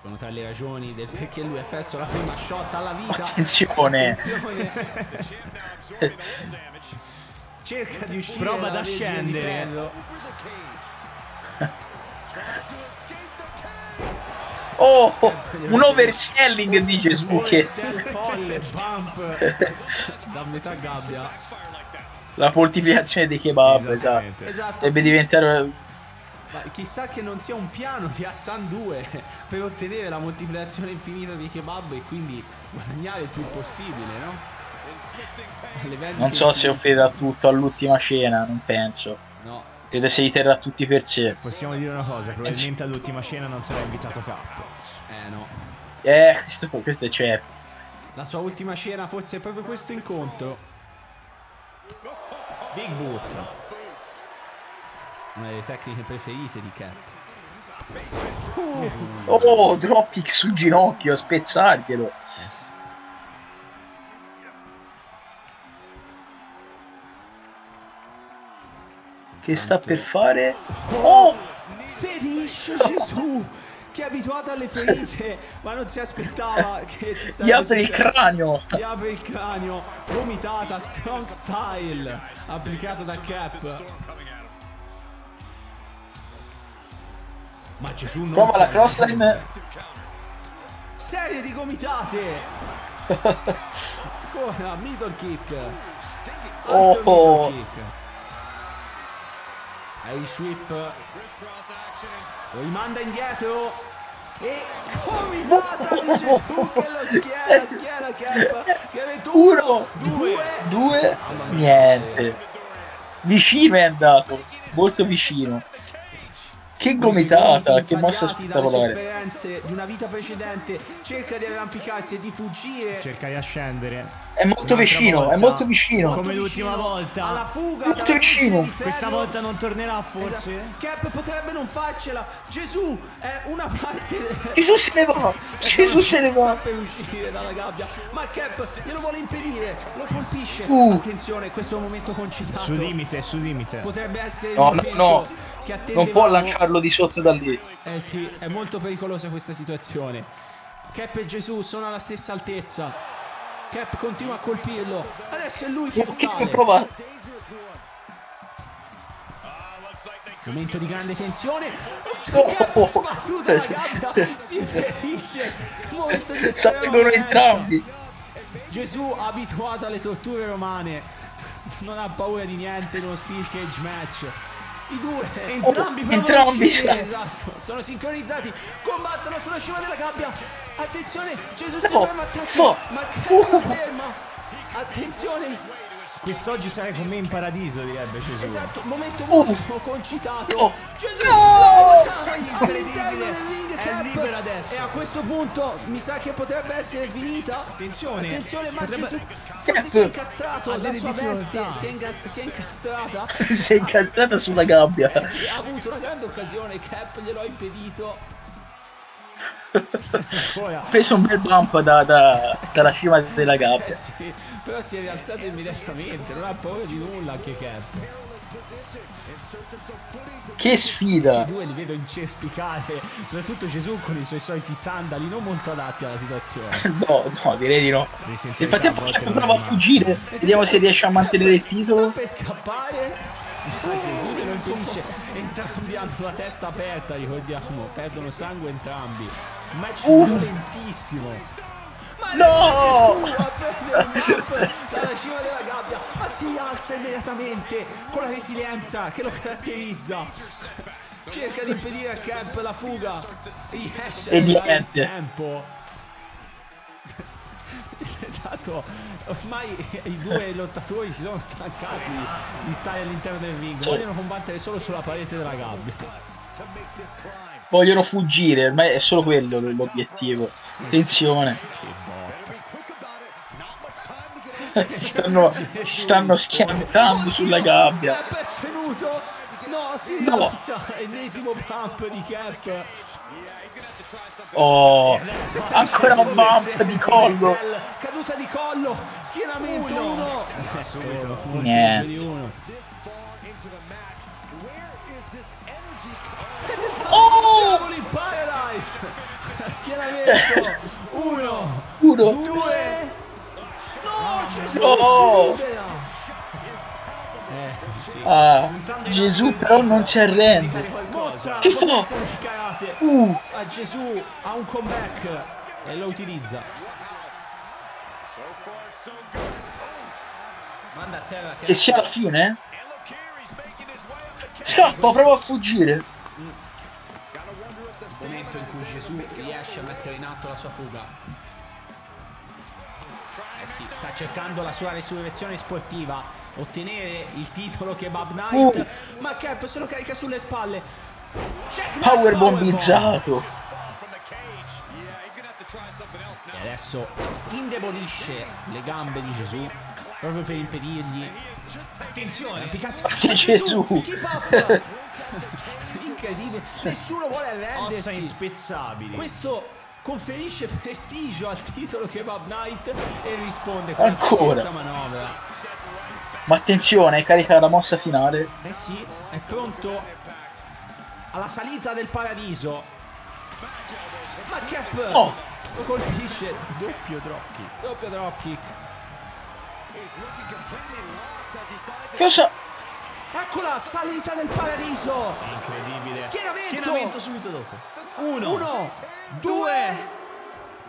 Sono tra le ragioni del perché lui ha perso la prima shot alla vita. Attenzione. Attenzione. Cerca di uscire. Prova ad ascendere. Oh, un overselling di Gesù che... Folle, bump da metà gabbia. La moltiplicazione dei kebab, esatto. Esatto. Dovrebbe diventare... Ma chissà che non sia un piano di Hassan 2 per ottenere la moltiplicazione infinita di kebab e quindi guadagnare il più possibile, no? Non so se offrirà tutto all'ultima cena, non penso. No, Credo se li terrà tutti per sé. Possiamo dire una cosa, probabilmente all'ultima cena non sarà invitato Cap. eh no. Eh, questo, questo è certo. La sua ultima scena forse è proprio questo incontro. Big boot. Una delle tecniche preferite di Cap. Oh, dropkick sul ginocchio, spezzarglielo. Che sta per fare? Oh! Ferisce Gesù! che è abituato alle ferite, ma non si aspettava che Gli apre il cranio. Gli apre il cranio, vomitata, strong style, applicata da Cap. Ma Gesù non Prova la crossline. Serie di gomitate. Ancora, middle kick. Oh. Altro middle kick. E il sweep. Lo rimanda indietro. E gomitata di Gesù che lo Cap. Schiena Uno, due. due, niente. Vicino è andato, molto vicino. Che gomitata, che mossa spettacolare. sofferenze di una vita precedente, cerca di arrampicarsi e di fuggire. Cerca di ascendere. È molto Un'altra vicino, è volta. molto vicino. Come l'ultima volta. alla fuga Molto vicino. Questa volta non tornerà forse? Esatto. Cap potrebbe non farcela Gesù è una parte Gesù se ne va, Gesù se ne sta va. per uscire dalla gabbia ma Cap glielo vuole impedire lo colpisce Uh. attenzione questo è un momento concitato Su limite, su limite. potrebbe essere il No, no, no. Non può lanciarlo di sotto da lì. eh sì è molto pericolosa questa situazione Cap e Gesù sono alla stessa altezza Cap continua a colpirlo adesso è lui che Che sale prova. Momento di grande tensione. Oh. Sbattuta la gabbia, si ferisce. Momento di Salgono entrambi. Gesù abituato alle torture romane. Non ha paura di niente in uno steel cage match. I due Entrambi Oh, entrambi uscire. sa- Esatto, sono sincronizzati, combattono sulla cima della gabbia. Attenzione, Gesù si No, ferma, attacca, no. ma Uh. ferma. Attenzione, Quest'oggi sarai con me in paradiso, direbbe Gesù. Esatto, momento Oh. molto concitato. Oh. Gesù No. ring È cap. libero adesso. E a questo punto mi sa che potrebbe essere finita. Attenzione. Attenzione, ma Potrebbe- Gesù forse si è incastrato Ha la sua veste, difficoltà. si è, ingas- si è incastrata. Si è incastrata sulla gabbia. Sì, ha avuto una grande occasione, Cap glielo ha impedito. Ha preso un bel bump da- da- dalla cima della Eh gabbia. sì, però si è rialzato immediatamente, non ha paura di nulla anche Cap. Che sfida. I due li vedo incespicare, soprattutto Gesù con i suoi soliti sandali non molto adatti alla situazione. No, no, direi di no. Nel L'essenzialità frattempo non prova a fuggire. Vediamo se riesce a mantenere il titolo. per scappare. Ma Gesù glielo impedisce. Entrambi hanno la testa aperta, ricordiamo. Perdono sangue entrambi. Match Uh. violentissimo. No! Dalla cima della gabbia. Ma si alza immediatamente con la resilienza che lo caratterizza. Cerca di impedire a Camp la fuga. Riesce E niente. tempo. Dato, ormai i due lottatori si sono stancati di stare all'interno del ring, vogliono combattere solo sulla parete della gabbia. Vogliono fuggire, ormai è solo quello l'obiettivo. Attenzione. Si stanno, si stanno schiantando sulla gabbia. No, si No. ennesimo bump di Cap. Oh, ancora un bump di collo. Caduta di collo, schienamento 1. Subito. Niente. uno. Oh, Paradise! Schienamento! Uno! uno. Due! Eh, sì. Ah, Gesù però non si arrende. La! Uh, A Gesù ha un comeback e lo utilizza. Manda a terra che sia alla fine. Scappa, prova a fuggire. momento in cui Gesù riesce a mettere in atto la sua fuga. Sì, sta cercando la sua resurrezione sportiva, ottenere il titolo kebab night, Uh. ma Cap se lo carica sulle spalle. Check Powerbombizzato. E adesso indebolisce le gambe di Gesù proprio per impedirgli. Attenzione, Picazzo. Gesù. Incredibile, nessuno vuole Ossa arrendersi. inspezzabili. Questo conferisce prestigio al titolo Kebab Night e risponde con Ancora. la stessa manovra. Ma attenzione, carica la mossa finale. Eh sì, è pronto alla salita del paradiso. Cap Oh. lo colpisce. Doppio dropkick. Doppio dropkick. Cosa? Eccola, salita del paradiso. Incredibile. Schieramento. Schieramento subito dopo. Uno. Uno, due,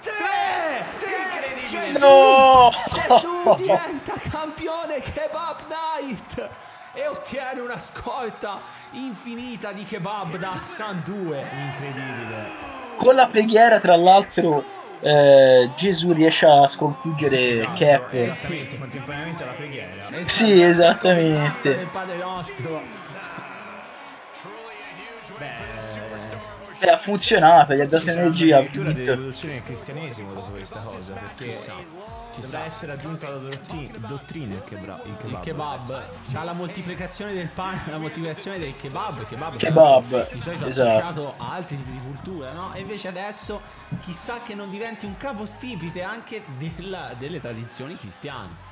tre. Incredibile. Gesù, No! Gesù diventa campione Kebab Night e ottiene una scorta infinita di kebab da Hassan 2. Incredibile. Con la preghiera, tra l'altro, eh, Gesù riesce a sconfiggere Esatto, Cap. Esattamente, contemporaneamente alla preghiera. Sì, esattamente. Del Padre nostro. Beh, ha funzionato, gli ha dato ci energia. ha addirittura delle rivoluzioni nel cristianesimo dopo questa cosa, perché Chissà, dovrà chissà. essere aggiunta alla dotti- dottrina il kebab. Il kebab. Il kebab c'ha la moltiplicazione del pane, la moltiplicazione del kebab. Kebab, Kebab, di solito esatto. associato a altri tipi di culture, no? E invece adesso chissà che non diventi un capostipite anche della- delle tradizioni cristiane.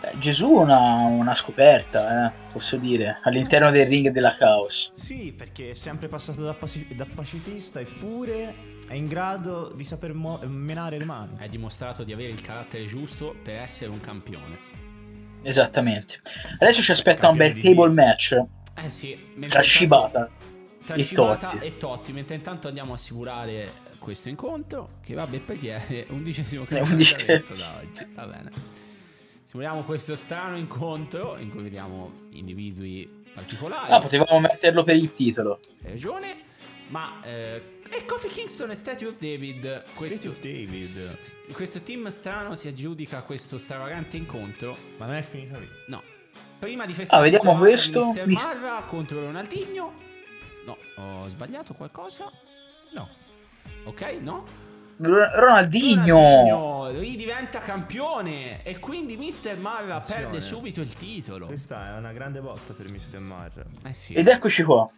Beh, Gesù è una, una scoperta, eh, posso dire, all'interno del ring della Chaos. Sì, perché è sempre passato da, paci- da pacifista eppure è in grado di saper mo- menare le mani. È dimostrato di avere il carattere giusto per essere un campione. Esattamente. Adesso ci aspetta un bel di table match Eh sì, tra Shibata. tra e Shibata Totti. e Totti. Mentre intanto andiamo a assicurare questo incontro. Che vabbè, perché è undicesimo campionato da oggi. Va bene. Simuliamo questo strano incontro in cui vediamo individui particolari. Ah, potevamo metterlo per il titolo. Hai ragione. Ma eh, e Kofi Kingston e Statue of David. State Questo, of David. st- questo team strano si aggiudica questo stravagante incontro. Ma non è finita lì. No. Prima di festeggiare Ah, vediamo questo. Mr. Marra contro Ronaldinho. No, ho sbagliato qualcosa? No. Ok, no? Ro- Ronaldinho! Ronaldinho ridiventa campione e quindi Mr. Marra Attenzione. perde subito il titolo. Questa è una grande botta per Mr. Marr. Eh sì. Ed eccoci qua.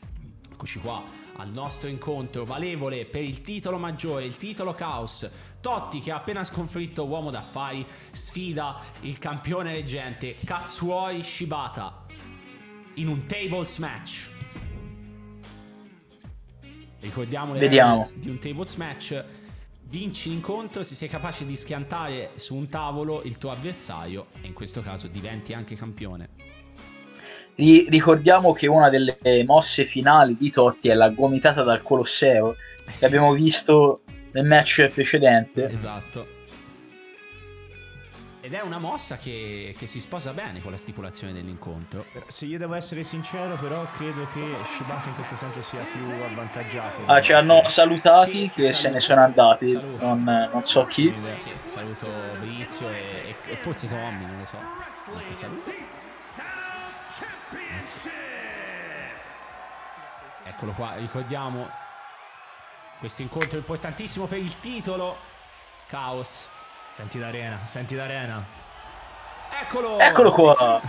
Eccoci qua al nostro incontro valevole per il titolo maggiore, il titolo Caos. Totti che ha appena sconfitto Uomo d'affari sfida il campione reggente Katsuori Shibata in un tables match. Ricordiamo le Vediamo. di un tables match. Vinci l'incontro se sei capace di schiantare su un tavolo il tuo avversario e in questo caso diventi anche campione. Ri- ricordiamo che una delle mosse finali di Totti è la gomitata dal Colosseo, Eh sì. che abbiamo visto nel match precedente. Esatto. Ed è una mossa che, che si sposa bene con la stipulazione dell'incontro. Per- Se io devo essere sincero, però, credo che Shibata in questo senso sia più avvantaggiato. Ah, ci hanno salutati Sì, che saluto. se ne sono andati, non, non so chi. Sì, saluto Brizio e, e- e forse Tommy, non lo so. Anche saluto. Eh sì. Eccolo qua, ricordiamo questo incontro importantissimo per il titolo. Caos. Senti l'arena, senti l'arena. Eccolo! Eccolo qua.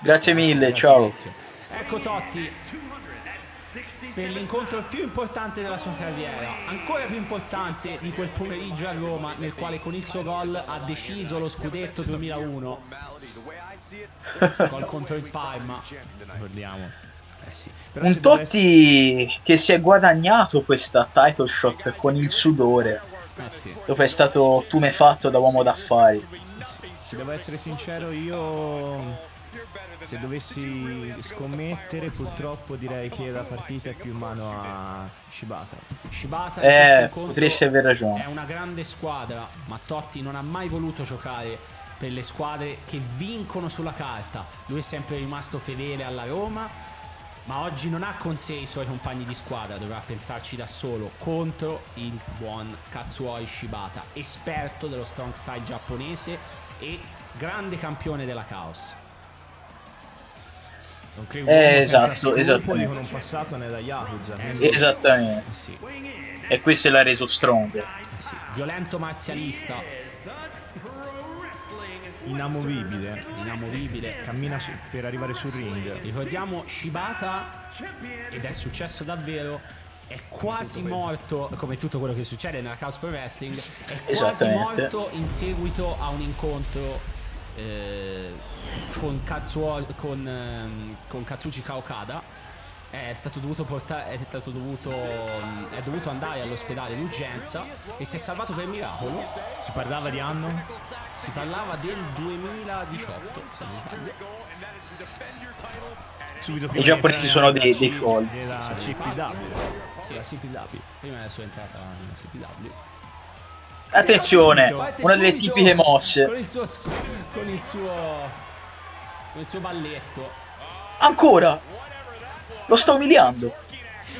Grazie mille, Grazie, ciao. Ecco Totti per l'incontro più importante della sua carriera, ancora più importante di quel pomeriggio a Roma nel quale con il suo gol ha deciso lo scudetto 2001. Gol contro il Parma. Ricordiamo. Eh sì. Un Totti che si è guadagnato questa title shot con il sudore, Eh sì. dopo è stato tumefatto da uomo d'affari. Se devo essere sincero, io se dovessi scommettere, purtroppo direi che la partita è più in mano a Shibata. Shibata Eh, potresti aver È ragione. una grande squadra, ma Totti non ha mai voluto giocare per le squadre che vincono sulla carta. Lui è sempre rimasto fedele alla Roma, ma oggi non ha con sé i suoi compagni di squadra, dovrà pensarci da solo contro il buon Katsuoi Shibata, esperto dello strong style giapponese e grande campione della Chaos. Non credo Eh, esatto, esattamente. con un passato nella Yakuza. quindi- sì. Esattamente. Eh sì, E questo l'ha reso strong. eh sì. Violento marzialista, inamovibile. inamovibile, Cammina su- per arrivare sul ring. Ricordiamo Shibata, ed è successo davvero, è quasi morto, come tutto quello che succede nella Chaos Pro Wrestling, è quasi morto in seguito a un incontro eh, con, Katsuo, con, ehm, con Katsuchi Kaokada. È stato dovuto portare è stato dovuto è dovuto andare all'ospedale d'urgenza e si è salvato per miracolo Si parlava di anno? si parlava del 2018 se non sbaglio. Subito I prima giapponesi di entrare sono dei- dei folli. Della CPW. sì la CPW prima della sua entrata nella CPW Attenzione, una delle tipiche mosse. con il suo con il suo con il suo balletto Ancora! Lo sta umiliando.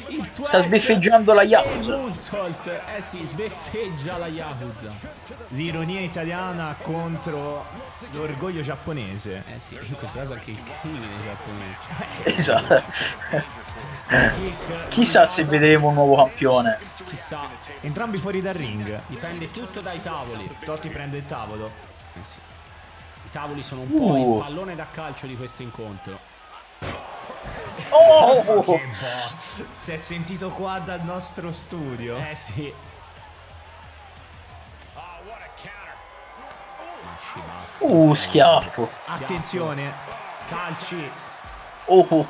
il Sta sbeffeggiando la Yakuza. moonsault eh sì sbeffeggia la Yakuza L'ironia italiana contro l'orgoglio giapponese. eh sì in questo caso anche il crimine giapponese Esatto. Chissà se vedremo un nuovo campione. chissà Entrambi fuori dal ring. dipende tutto dai tavoli Totti prende il tavolo. Eh sì. I tavoli sono un po' Uh. il pallone da calcio di questo incontro. Oh! Che boh. Si è sentito qua dal nostro studio. Eh sì. Uh, schiaffo. Attenzione. Calci. Oh, oh.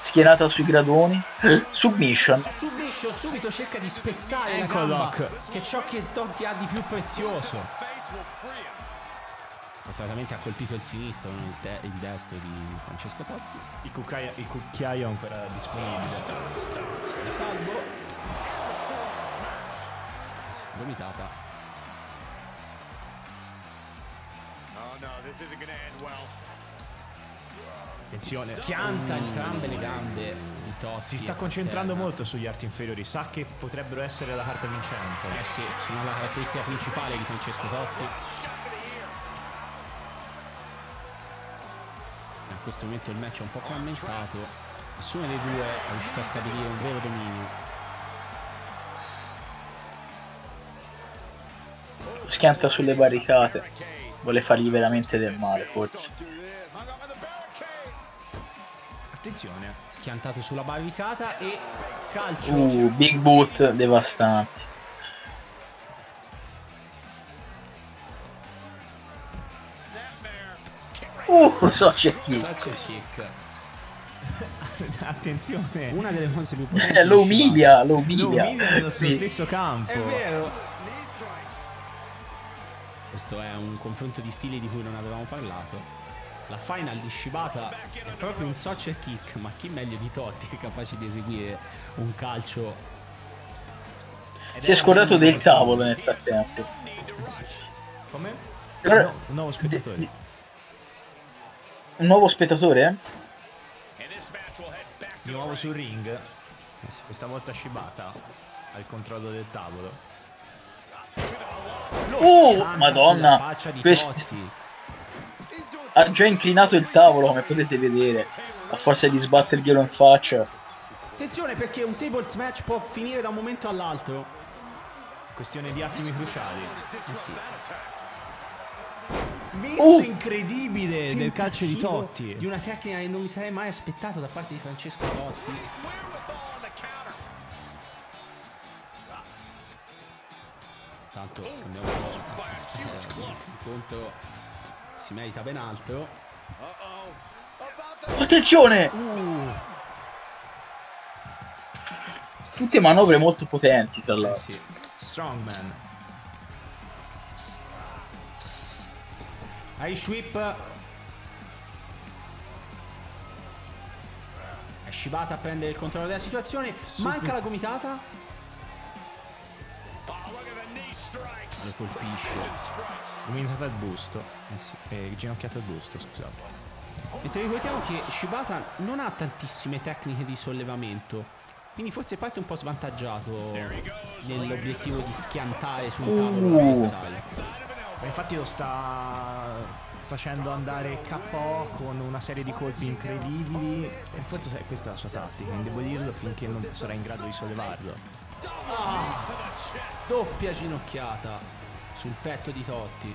Schienata sui gradoni. Submission. Submission subito cerca di spezzare la Ankle gamba lock. che è ciò che Totti ha di più prezioso. Fortunatamente ha colpito il sinistro, non il, te- il destro di Francesco Totti. Il cucchiaio, il cucchiaio è ancora disponibile. Salvo. Gomitata. Oh no, this isn't gonna end well. Attenzione. Schianta entrambe le gambe di Totti. Si sta concentrando terra. molto sugli arti inferiori. Sa che potrebbero essere la carta vincente. Eh sì, sono la caratteristica principale di Francesco Totti. In questo momento il match è un po' frammentato. Nessuno dei due è riuscito a stabilire un vero dominio. Schianta sulle barricate. Vuole fargli veramente del male, forse. Attenzione. Schiantato sulla barricata e calcio. Uh, big boot devastanti. Uh, so c'è chi. Such a kick. Attenzione. Una delle cose più potenti. Eh, lo umilia, lo Lo umilia. umilia nello suo Sì. stesso campo. È vero. Questo è un confronto di stili di cui non avevamo parlato. La final di Shibata è proprio un social kick, ma chi meglio di Totti è capace di eseguire un calcio Si è scordato del tavolo nel frattempo. Come? No, un nuovo spettatore. di- Un nuovo spettatore? Di nuovo sul ring. Questa volta Shibata al controllo del tavolo. Oh, madonna. Questi-. Ha già inclinato il tavolo, come potete vedere. A forza di sbatterglielo in faccia. Attenzione perché un tables match può finire da un momento all'altro. Questione di attimi cruciali. Eh sì. Misso Oh! incredibile del calcio di Totti. Di una tecnica che non mi sarei mai aspettato da parte di Francesco Totti. Tanto cambiamo il conto si merita ben altro. Attenzione! Tutte manovre molto potenti, tra Eh l'altro. sì. Strongman. Ice Whip. È Shibata a prendere il controllo della situazione. Manca la gomitata. Lo colpisce. Dominata al busto. Eh sì. Eh, ginocchiato al busto, scusate. Mentre ricordiamo che Shibata non ha tantissime tecniche di sollevamento. Quindi forse parte un po' svantaggiato nell'obiettivo di schiantare sul tavolo Uh. l'avversario. Ma infatti lo sta facendo andare KO con una serie di colpi incredibili. E forse sai, questa è la sua tattica, indebolirlo finché non sarà in grado di sollevarlo. Doppia ginocchiata sul petto di Totti.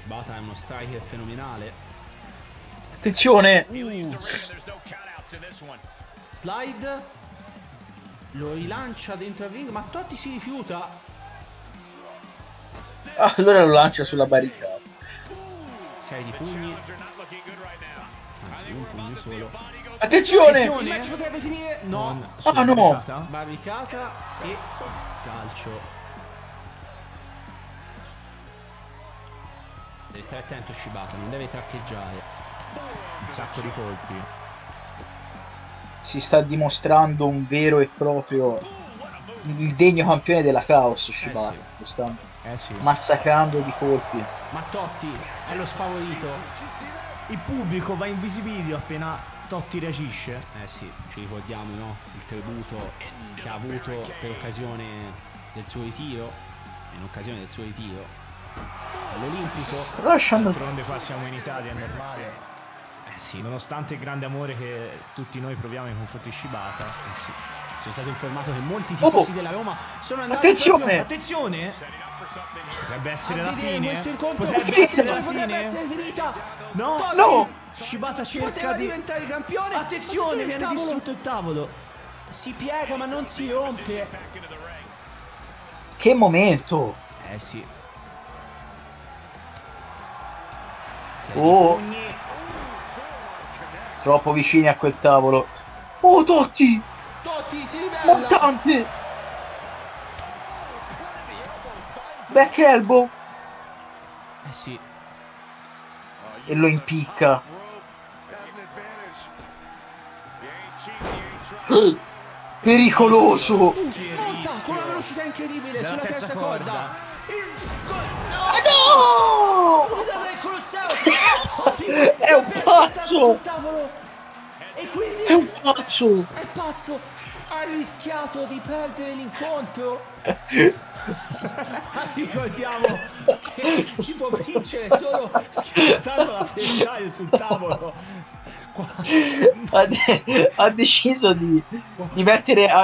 Shibata è uno striker fenomenale. Attenzione! Slide. Lo rilancia dentro il ring, ma Totti si rifiuta. Ah, allora lo lancia sulla barricata. Serie di pugni. anzi un pugno solo. Attenzione! Potrebbe finire? No. Ah, no! barricata. Barricata e calcio. Devi stare attento Shibata, non deve traccheggiare. Un sacco di colpi. Si sta dimostrando un vero e proprio il degno campione della Chaos Shibata. sì. Eh sì. massacrando di colpi. Ma Totti è lo sfavorito. il pubblico va in visibilio appena Totti reagisce. Eh sì, ci ricordiamo, no? Il tributo che ha avuto per occasione del suo ritiro. In occasione del suo ritiro all'Olimpico. Lasciando D'altronde qua siamo in Italia, è normale. Eh sì, Nonostante il grande amore che tutti noi proviamo nei confronti di Shibata. Eh sì. Sono stato informato che molti Oh! tifosi della Roma sono andati Attenzione! proprio Attenzione! Potrebbe essere la fine. questo incontro. Potrebbe essere la potrebbe fine. essere finita. No, Totti No! Shibata cerca Poteva di diventare campione. Attenzione, il viene tavolo. distrutto il tavolo. Si piega ma non si rompe. Che momento! Eh sì. Oh. Troppo vicini a quel tavolo. Oh Totti! Totti si ribella. Montante! Back elbow! Eh sì. E lo impicca. Pericoloso! Con una velocità incredibile sulla terza terza, corda. Ah, no! È un pazzo! E È un pazzo! è pazzo. Ha rischiato di perdere l'incontro. Ricordiamo che si può vincere solo schiantando l'avversario sul tavolo. Ha, de- ha deciso di, di mettere a,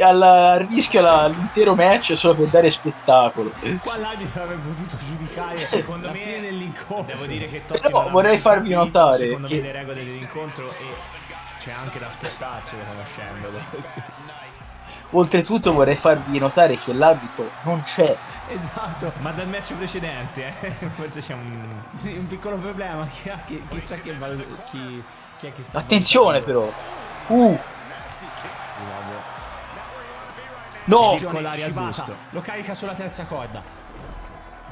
al a rischio la- l'intero match solo per dare spettacolo. Qua l'arbitro avrebbe potuto giudicare Secondo la me- fine dell'incontro. Devo dire che Totti Però vorrei farvi notare secondo che- me le regole dell'incontro e c'è anche da aspettarcelo conoscendolo. Sì. Oltretutto vorrei farvi notare che l'arbitro non c'è. Esatto, ma dal match precedente eh, forse c'è un... Sì, un piccolo problema. Chi chi, chissà che val- chi, chi è che sta Attenzione però. Uh, no! Attenzione, L'aria al Shibata busto. Lo carica sulla terza corda.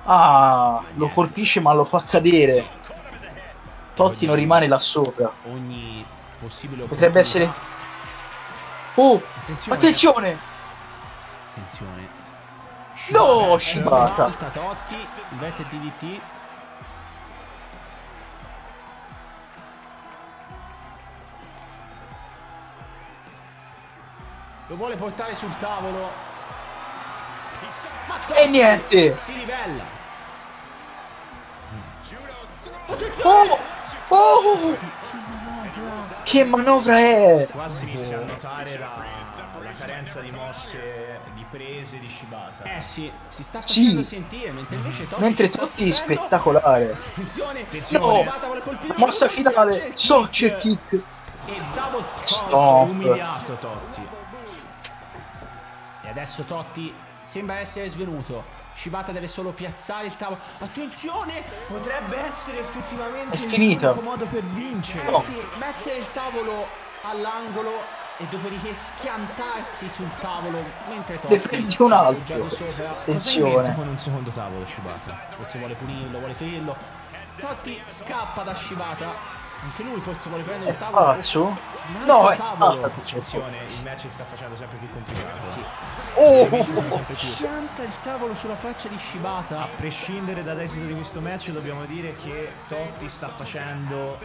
Ah, lo colpisce ma lo fa cadere. Totti non rimane là sopra. Ogni possibile Potrebbe essere... Oh, Attenzione. attenzione! Attenzione. No, è Shibata. Totti, il DDT. Lo vuole portare sul tavolo. Ma E niente! Si ribella. Oh! Oh! Che manovra è? Qua si inizia a notare la, la carenza di mosse, di prese di Shibata. Eh sì, si sta Sì. facendo sentire, mentre invece Totti Mentre Totti spettacolare. Attenzione, Attenzione. No. Mossa finale, Soccer soccer kick. kick. E double stop. Stop. Umiliato Totti. E adesso Totti sembra essere svenuto. Shibata deve solo piazzare il tavolo. Attenzione! Potrebbe essere effettivamente È il finita. unico modo per vincere. Eh No. sì, mettere il tavolo all'angolo e dopodiché schiantarsi sul tavolo mentre Totti Ne prendi un altro. Attenzione. con un secondo tavolo Shibata? Forse vuole punirlo, vuole ferirlo. Totti scappa da Shibata. Anche lui forse vuole prendere un tavolo. Pazzo? No, è tavolo. pazzo. Attenzione, il match sta facendo sempre più complicato. Sì. Oh! Schianta il tavolo sulla faccia di Shibata. A prescindere dall'esito di questo match dobbiamo dire che Totti sta facendo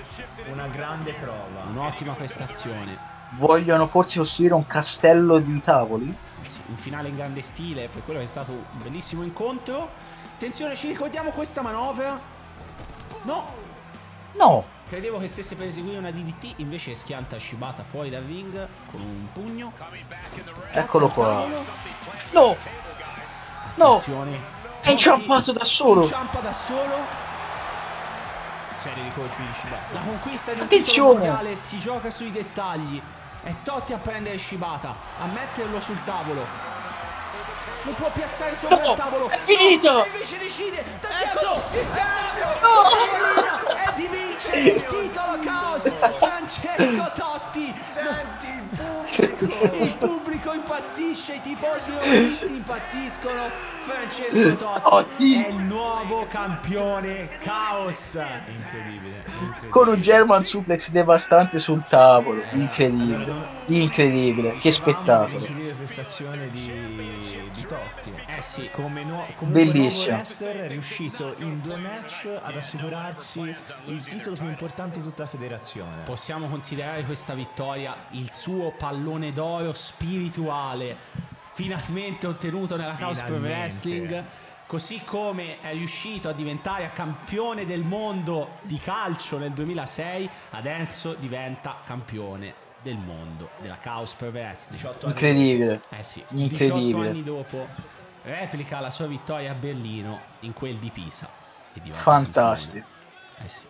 una grande prova. Un'ottima prestazione. Vogliono forse costruire un castello di tavoli? Sì, un finale in grande stile per quello che è stato un bellissimo incontro. Attenzione, ci ricordiamo questa manovra. No, No! Credevo che stesse per eseguire una DDT, invece schianta Shibata fuori dal ring con un pugno. Eccolo qua. No! No! È inciampato da solo! Inciampa da solo. Serie di colpi di Shibata. La conquista di un Attenzione! mondiale si gioca sui dettagli. È Totti a prendere Shibata, a metterlo sul tavolo. Lo può piazzare sopra No, il tavolo. è finito! No, invece decide. Dietro, di scambio. No! E di vincere il titolo Chaos Francesco Totti! Senti il pubblico! Il pubblico impazzisce, i tifosi romanisti impazziscono. Francesco Totti Totti. è il nuovo campione Caos. Incredibile, incredibile. Con un German suplex devastante sul tavolo. Incredibile. non- Incredibile. Che spettacolo. Di Totti. Eh sì, Come, nuo- Bellissimo. nuovo wrestler è riuscito in due match ad assicurarsi il titolo più importante di tutta la federazione. possiamo considerare questa vittoria il suo pallone d'oro spirituale finalmente ottenuto nella Chaos Pro. Wrestling così come è riuscito a diventare campione del mondo di calcio nel 2006 adesso diventa campione del mondo della Chaos Wrestling 18 anni Incredibile. eh sì, Incredibile. 18 anni dopo replica la sua vittoria a Berlino in quel di Pisa e Fantastico. Eh sì.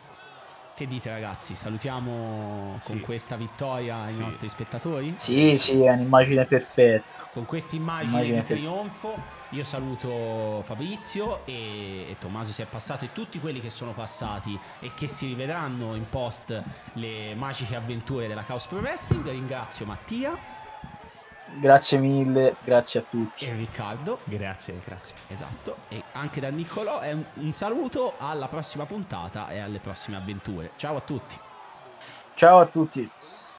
Che dite ragazzi? Salutiamo Sì. con questa vittoria i nostri spettatori? Sì, sì, è un'immagine perfetta. Con questa immagine di trionfo io saluto Fabrizio e, e Tommaso si è passato e tutti quelli che sono passati e che si rivedranno in post le magiche avventure della Chaos Pro Wrestling. Ringrazio Mattia Grazie mille, grazie a tutti. e Riccardo. Grazie, grazie. Esatto, e anche da Niccolò è un, un saluto alla prossima puntata e alle prossime avventure. Ciao a tutti. Ciao a tutti.